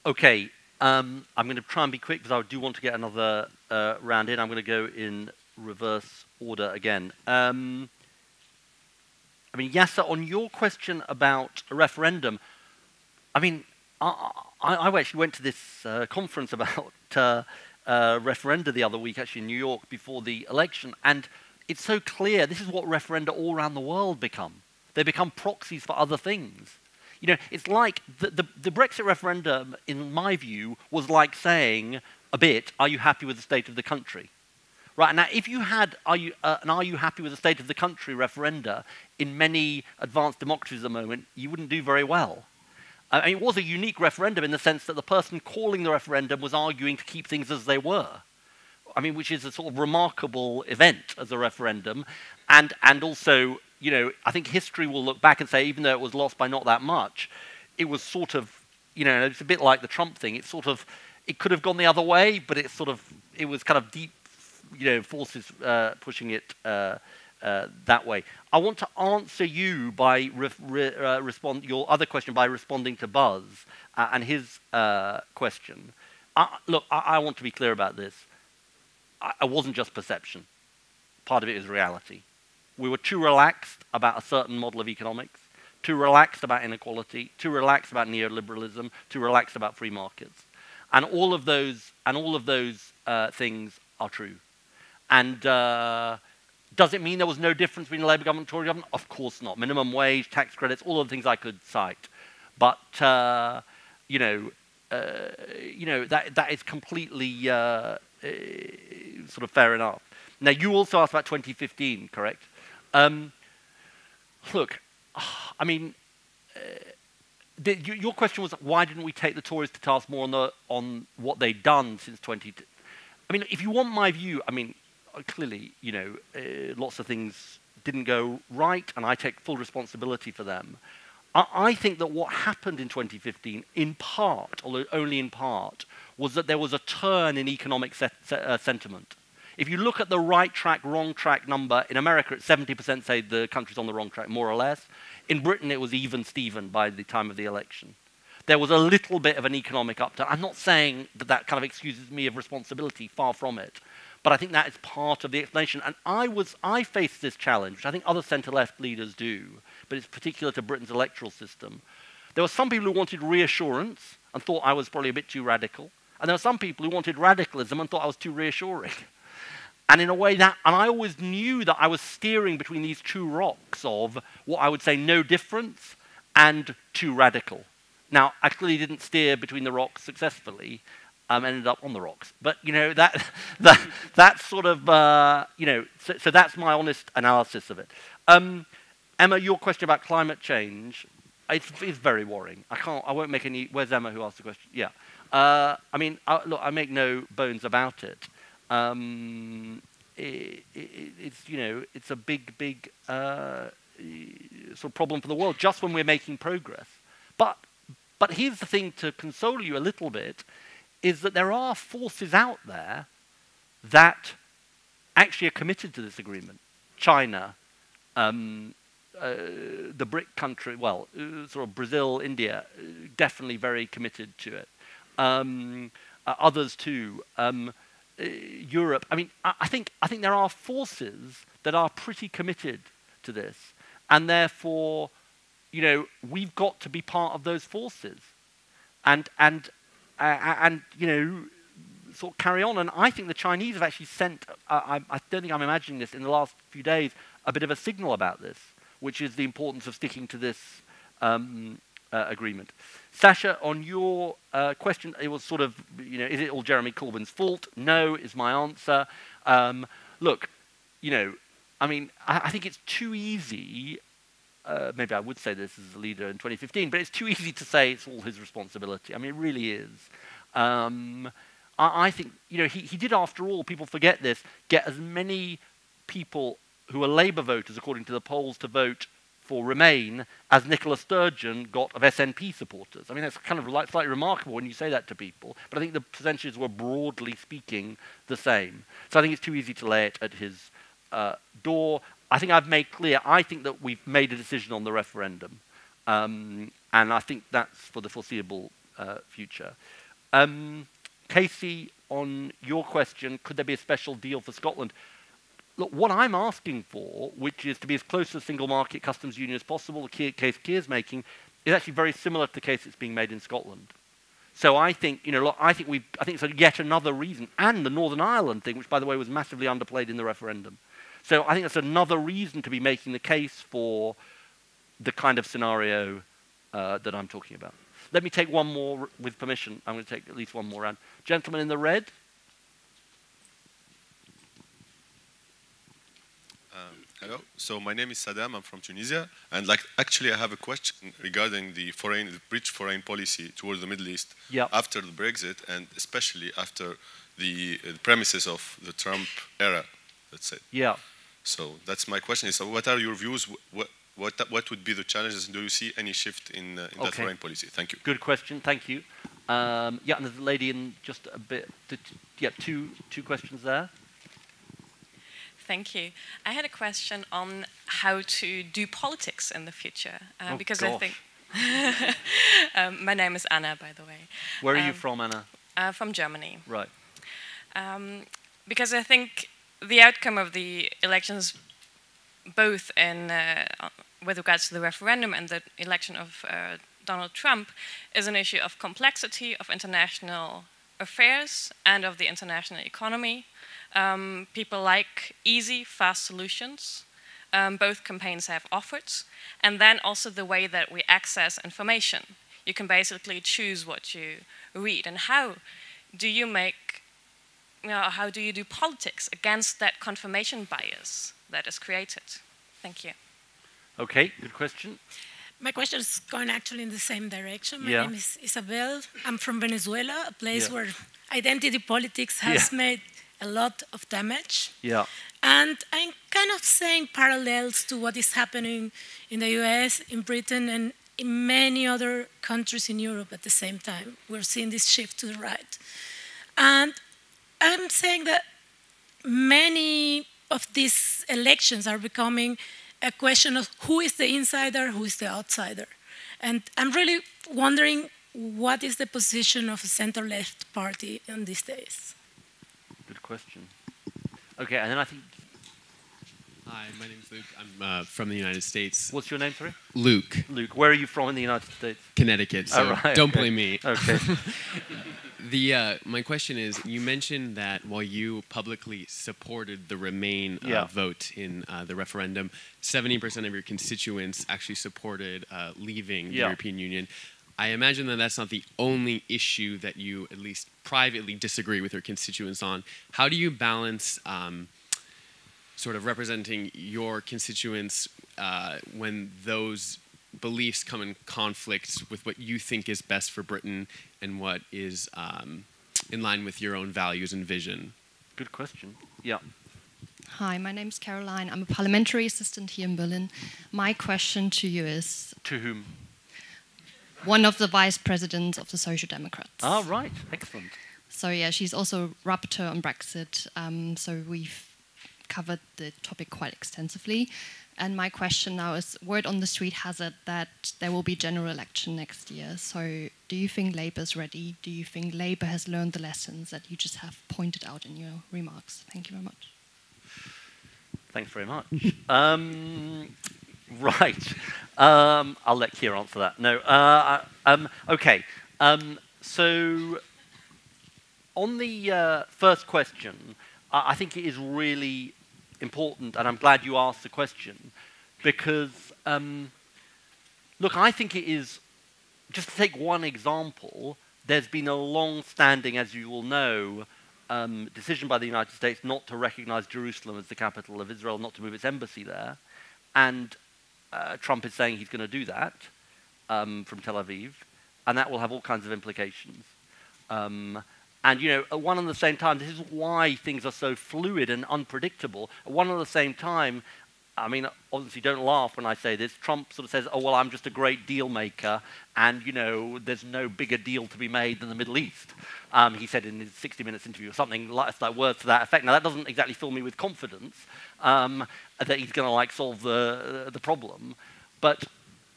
Okay, um, I'm going to try and be quick because I do want to get another uh, round in. I'm going to go in reverse order again. Um, I mean, Yasser, on your question about a referendum, I mean, I, I, I actually went to this uh, conference about uh, uh, referenda the other week, actually in New York, before the election, and it's so clear. This is what referenda all around the world become. They become proxies for other things. You know, it's like the, the, the Brexit referendum, in my view, was like saying a bit, are you happy with the state of the country? Right, now if you had are you, uh, an are you happy with the state of the country referenda in many advanced democracies at the moment, you wouldn't do very well. I mean, it was a unique referendum in the sense that the person calling the referendum was arguing to keep things as they were. I mean, which is a sort of remarkable event as a referendum. And, and also, you know, I think history will look back and say, even though it was lost by not that much, it was sort of, you know, it's a bit like the Trump thing. It's sort of, it could have gone the other way, but it sort of, it was kind of deep, you know, forces uh, pushing it uh, uh, that way. I want to answer you by re- re- uh, respond your other question by responding to Buzz uh, and his uh, question. I, look, I, I want to be clear about this. I, I wasn't just perception. Part of it is reality. We were too relaxed about a certain model of economics, too relaxed about inequality, too relaxed about neoliberalism, too relaxed about free markets, and all of those and all of those uh, things are true. And uh, does it mean there was no difference between the Labour government and Tory government? Of course not. Minimum wage, tax credits, all of the things I could cite. But, uh, you know, uh, you know that, that is completely uh, uh, sort of fair enough. Now, you also asked about 2015, correct? Um, look, I mean, uh, the, your question was why didn't we take the Tories to task more on, the, on what they'd done since 20... I mean, if you want my view, I mean, clearly, you know, uh, lots of things didn't go right, and I take full responsibility for them. I, I think that what happened in 2015, in part, although only in part, was that there was a turn in economic se se uh, sentiment. If you look at the right track, wrong track number, in America it's 70% say the country's on the wrong track, more or less. In Britain it was even Steven by the time of the election. There was a little bit of an economic upturn. I'm not saying that that kind of excuses me of responsibility, far from it. But I think that is part of the explanation. And I was, I faced this challenge, which I think other centre-left leaders do, but it's particular to Britain's electoral system. There were some people who wanted reassurance and thought I was probably a bit too radical. And there were some people who wanted radicalism and thought I was too reassuring. And in a way that, and I always knew that I was steering between these two rocks of what I would say no difference and too radical. Now, I clearly didn't steer between the rocks successfully. Um, ended up on the rocks. But you know that that that's sort of uh, you know so, so, that's my honest analysis of it. Um, Emma, your question about climate change, it's, it's, very worrying. I can't. I won't make any. Where's Emma? Who asked the question? Yeah. Uh, I mean, I, look, I make no bones about it um, it, it, it's you know it's a big big uh, sort of problem for the world just when we're making progress. But but here's the thing to console you a little bit is that there are forces out there that actually are committed to this agreement. China, um, uh, the BRIC country, well, uh, sort of Brazil, India, uh, definitely very committed to it. Um, uh, others too. Um, uh, Europe. I mean, I, I, think I think there are forces that are pretty committed to this, and therefore, you know, we've got to be part of those forces, and and uh, and you know, sort of carry on. And I think the Chinese have actually sent. Uh, I, I don't think I'm imagining this in the last few days. A bit of a signal about this, which is the importance of sticking to this um, uh, agreement. Sasha, on your uh, question, it was sort of, you know, is it all Jeremy Corbyn's fault? No, is my answer. Um, look, you know, I mean, I, I think it's too easy. Uh, maybe I would say this as a leader in 2015, but it's too easy to say it's all his responsibility. I mean, it really is. Um, I, I, think, you know, he, he did, after all, people forget this, get as many people who are Labour voters, according to the polls, to vote for Remain as Nicola Sturgeon got of SNP supporters. I mean, that's kind of like slightly remarkable when you say that to people, but I think the percentages were broadly speaking the same. So I think it's too easy to lay it at his uh, door. I think I've made clear, I think that we've made a decision on the referendum, um, and I think that's for the foreseeable uh, future. Um, Casey, on your question, could there be a special deal for Scotland? look, what I'm asking for, which is to be as close to the single market customs union as possible, the case Keir's making, is actually very similar to the case that's being made in Scotland. So I think, you know, look, I think we, I think it's yet another reason, and the Northern Ireland thing, which by the way was massively underplayed in the referendum. So I think that's another reason to be making the case for the kind of scenario uh, that I'm talking about. Let me take one more with permission. I'm going to take at least one more round. Gentleman in the red. Hello. So my name is Saddam. I'm from Tunisia, and like actually, I have a question regarding the foreign, the British foreign policy towards the Middle East yep. after the Brexit, and especially after the, uh, the, premises of the Trump era. Let's say. Yeah. So that's my question. Is so what are your views? What what what would be the challenges? Do you see any shift in, uh, in okay. that foreign policy? Thank you. Good question. Thank you. Um, yeah, and there's a lady in just a bit. Yeah, two two questions there. Thank you. I had a question on how to do politics in the future uh, oh, because gosh. I think. um, my name is Anna, by the way. Where are um, you from, Anna? Uh, from Germany. Right. Um, because I think the outcome of the elections, both in uh, with regards to the referendum and the election of uh, Donald Trump, is an issue of complexity of international affairs and of the international economy um, people like easy, fast solutions. Um, both campaigns have offered. And then also the way that we access information. You can basically choose what you read. And how do you make, you know, how do you do politics against that confirmation bias that is created? Thank you. Okay, good question. My question is going actually in the same direction. My yeah. name is Isabel. I'm from Venezuela, a place yeah. where identity politics has Yeah. made a lot of damage. Yeah. And I'm kind of saying parallels to what is happening in the US, in Britain, and in many other countries in Europe at the same time. We're seeing this shift to the right. And I'm saying that many of these elections are becoming a question of who is the insider, who is the outsider. And I'm really wondering what is the position of a center-left party in these days? Good question. Okay, and then I think Hi, my name is Luke. I'm uh, from the United States. What's your name, sorry? Luke. Luke, where are you from in the United States? Connecticut. So oh, right, don't okay. blame me. Okay. the uh, my question is: You mentioned that while you publicly supported the Remain uh, Yeah. vote in uh, the referendum, 70% of your constituents actually supported uh, leaving the European Union. I imagine that that's not the only issue that you, at least privately, disagree with your constituents on. How do you balance? Um, sort of representing your constituents uh, when those beliefs come in conflict with what you think is best for Britain and what is um, in line with your own values and vision? Good question. Yeah. Hi, my name is Caroline. I'm a parliamentary assistant here in Berlin. My question to you is To whom? one of the vice presidents of the Social Democrats. Ah, right. Excellent. So, yeah, she's also a rapporteur on Brexit. Um, so, we've covered the topic quite extensively. And my question now is word on the street has it that there will be general election next year. So, do you think Labour is ready? Do you think Labour has learned the lessons that you just have pointed out in your remarks? Thank you very much. Thanks very much. um, right. Um, I'll let Keir answer that. No. Uh, um, okay. Um, so, on the uh, first question, I think it is really important, and I'm glad you asked the question, because, um, look, I think it is, just to take one example, there's been a long standing, as you will know, um, decision by the United States not to recognize Jerusalem as the capital of Israel, not to move its embassy there. And uh, Trump is saying he's going to do that um, from Tel Aviv, and that will have all kinds of implications. Um, and, you know, at one and the same time, this is why things are so fluid and unpredictable. At one and the same time, I mean, obviously, don't laugh when I say this. Trump sort of says, "Oh well, I'm just a great deal maker, and you know, there's no bigger deal to be made than the Middle East." Um, he said in his 60 Minutes interview, or something like, that, words to that effect. Now, that doesn't exactly fill me with confidence um, that he's going to like solve the the problem, but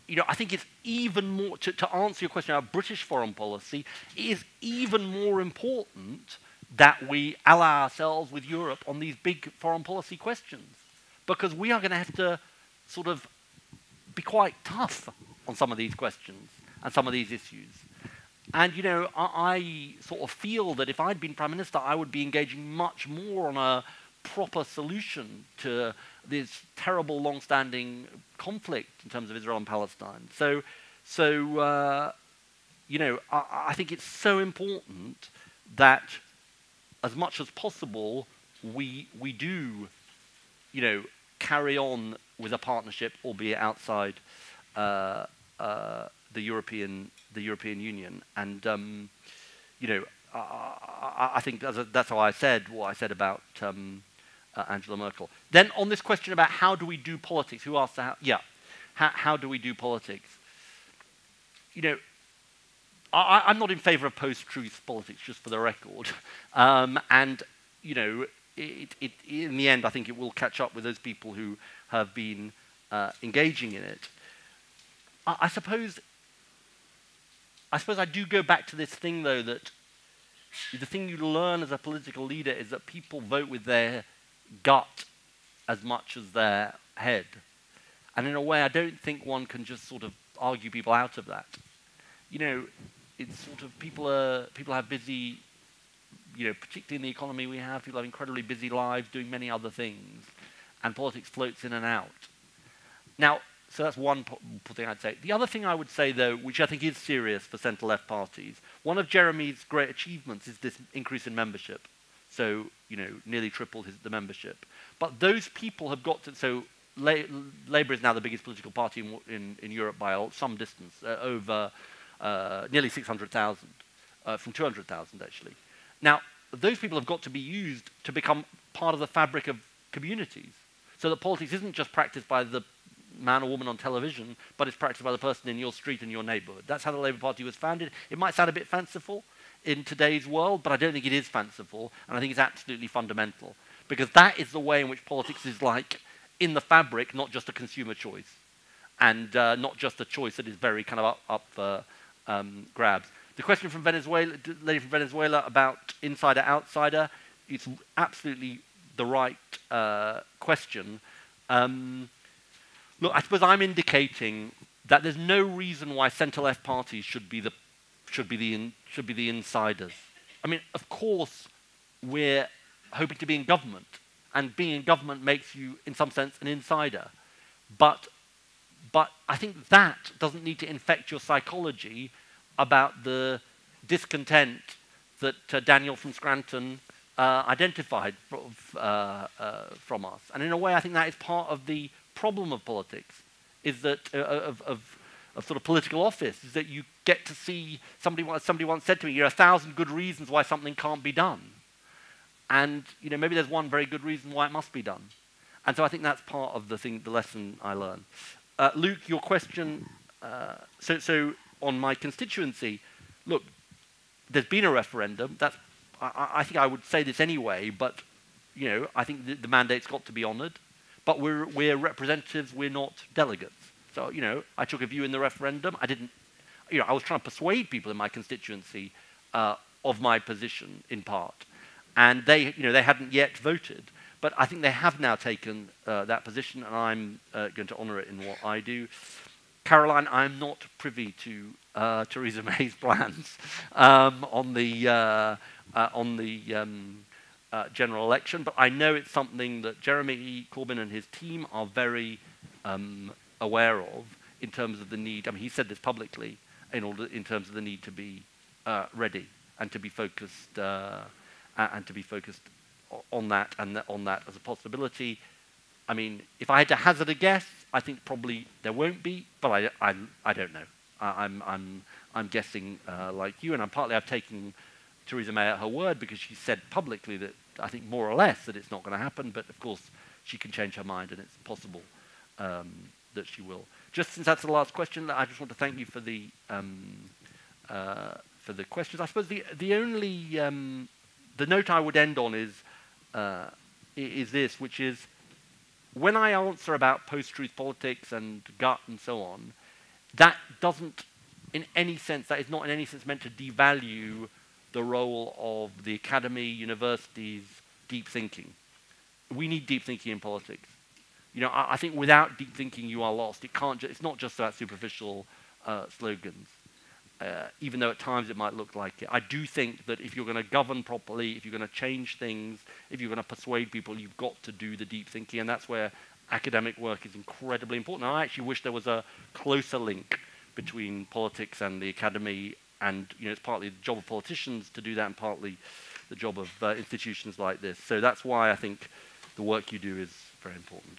you know, I think it's even more to, to answer your question about British foreign policy. It is even more important that we ally ourselves with Europe on these big foreign policy questions because we are going to have to sort of be quite tough on some of these questions and some of these issues. And, you know, I, I, sort of feel that if I'd been Prime Minister, I would be engaging much more on a proper solution to this terrible, long standing conflict in terms of Israel and Palestine. So, so uh, you know, I, I think it's so important that as much as possible, we, we do, you know, carry on with a partnership, albeit outside uh, uh, the European the European Union. And um, you know, I, I, I think that's, that's how I said what I said about um, uh, Angela Merkel. Then on this question about how do we do politics, who asked that? Yeah, how, how do we do politics? You know, I, I'm not in favour of post-truth politics, just for the record. Um, and you know, it, it, in the end, I think it will catch up with those people who have been uh, engaging in it. I, I, suppose, I suppose I do go back to this thing, though, that the thing you learn as a political leader is that people vote with their gut as much as their head. And in a way, I don't think one can just sort of argue people out of that. You know, it's sort of people are people have busy you know, particularly in the economy we have, people have incredibly busy lives doing many other things, and politics floats in and out. Now, so that's one thing I'd say. The other thing I would say, though, which I think is serious for centre-left parties, one of Jeremy's great achievements is this increase in membership. So, you know, nearly tripled his, the membership. But those people have got to, so La Labour is now the biggest political party in, in, in Europe by some distance, uh, over uh, nearly 600,000, uh, from 200,000 actually. Now, those people have got to be used to become part of the fabric of communities, so that politics isn't just practiced by the man or woman on television, but it's practiced by the person in your street and your neighborhood. That's how the Labour Party was founded. It might sound a bit fanciful in today's world, but I don't think it is fanciful, and I think it's absolutely fundamental. Because that is the way in which politics is like in the fabric, not just a consumer choice, and uh, not just a choice that is very kind of up, up for um, grabs. The question from Venezuela, lady from Venezuela about insider outsider, it's absolutely the right uh, question. Um, look, I suppose I'm indicating that there's no reason why centre-left parties should be the should be the in, should be the insiders. I mean, of course, we're hoping to be in government, and being in government makes you, in some sense, an insider. But but I think that doesn't need to infect your psychology about the discontent that uh, Daniel from Scranton uh, identified uh, uh, from us. And in a way, I think that is part of the problem of politics, is that uh, of, of, of, sort of political office, is that you get to see somebody. Somebody once said to me, "There are a thousand good reasons why something can't be done," and you know maybe there's one very good reason why it must be done. And so I think that's part of the thing, the lesson I learned. Uh, Luke, your question. so, so on my constituency, look, there's been a referendum. That's I, I, think I would say this anyway, but you know, I think the, the mandate's got to be honoured. But we're we're representatives. We're not delegates. So you know, I took a view in the referendum. I didn't. You know, I was trying to persuade people in my constituency uh, of my position in part, and they, you know, they hadn't yet voted. But I think they have now taken uh, that position, and I'm uh, going to honour it in what I do. Caroline, I'm not privy to uh, Theresa May's plans um, on the uh, uh, on the um, uh, general election, but I know it's something that Jeremy Corbyn and his team are very um, aware of in terms of the need. I mean, he said this publicly in order in terms of the need to be uh, ready and to be focused uh, and to be focused on that and on that as a possibility. I mean, if I had to hazard a guess, I think probably there won't be, but I, I, I don't know. I, am I'm, I'm, I'm guessing uh, like you, and I'm partly I've taken Theresa May at her word because she said publicly that I think more or less that it's not going to happen, but of course she can change her mind and it's possible um, that she will. Just since that's the last question, I just want to thank you for the um, uh, for the questions. I suppose the the only um, the note I would end on is uh, is this, which is when I answer about post-truth politics and gut and so on, that doesn't, in any sense, that is not in any sense meant to devalue the role of the academy, universities, deep thinking. We need deep thinking in politics. You know, I, I think without deep thinking, you are lost. It can't. Ju- it's not just about superficial uh, slogans, uh, even though at times it might look like it. I do think that if you're going to govern properly, if you're going to change things, if you're going to persuade people, you've got to do the deep thinking, and that's where academic work is incredibly important. And I actually wish there was a closer link between politics and the academy and you know, it's partly the job of politicians to do that, and partly the job of uh, institutions like this. So that's why I think the work you do is very important.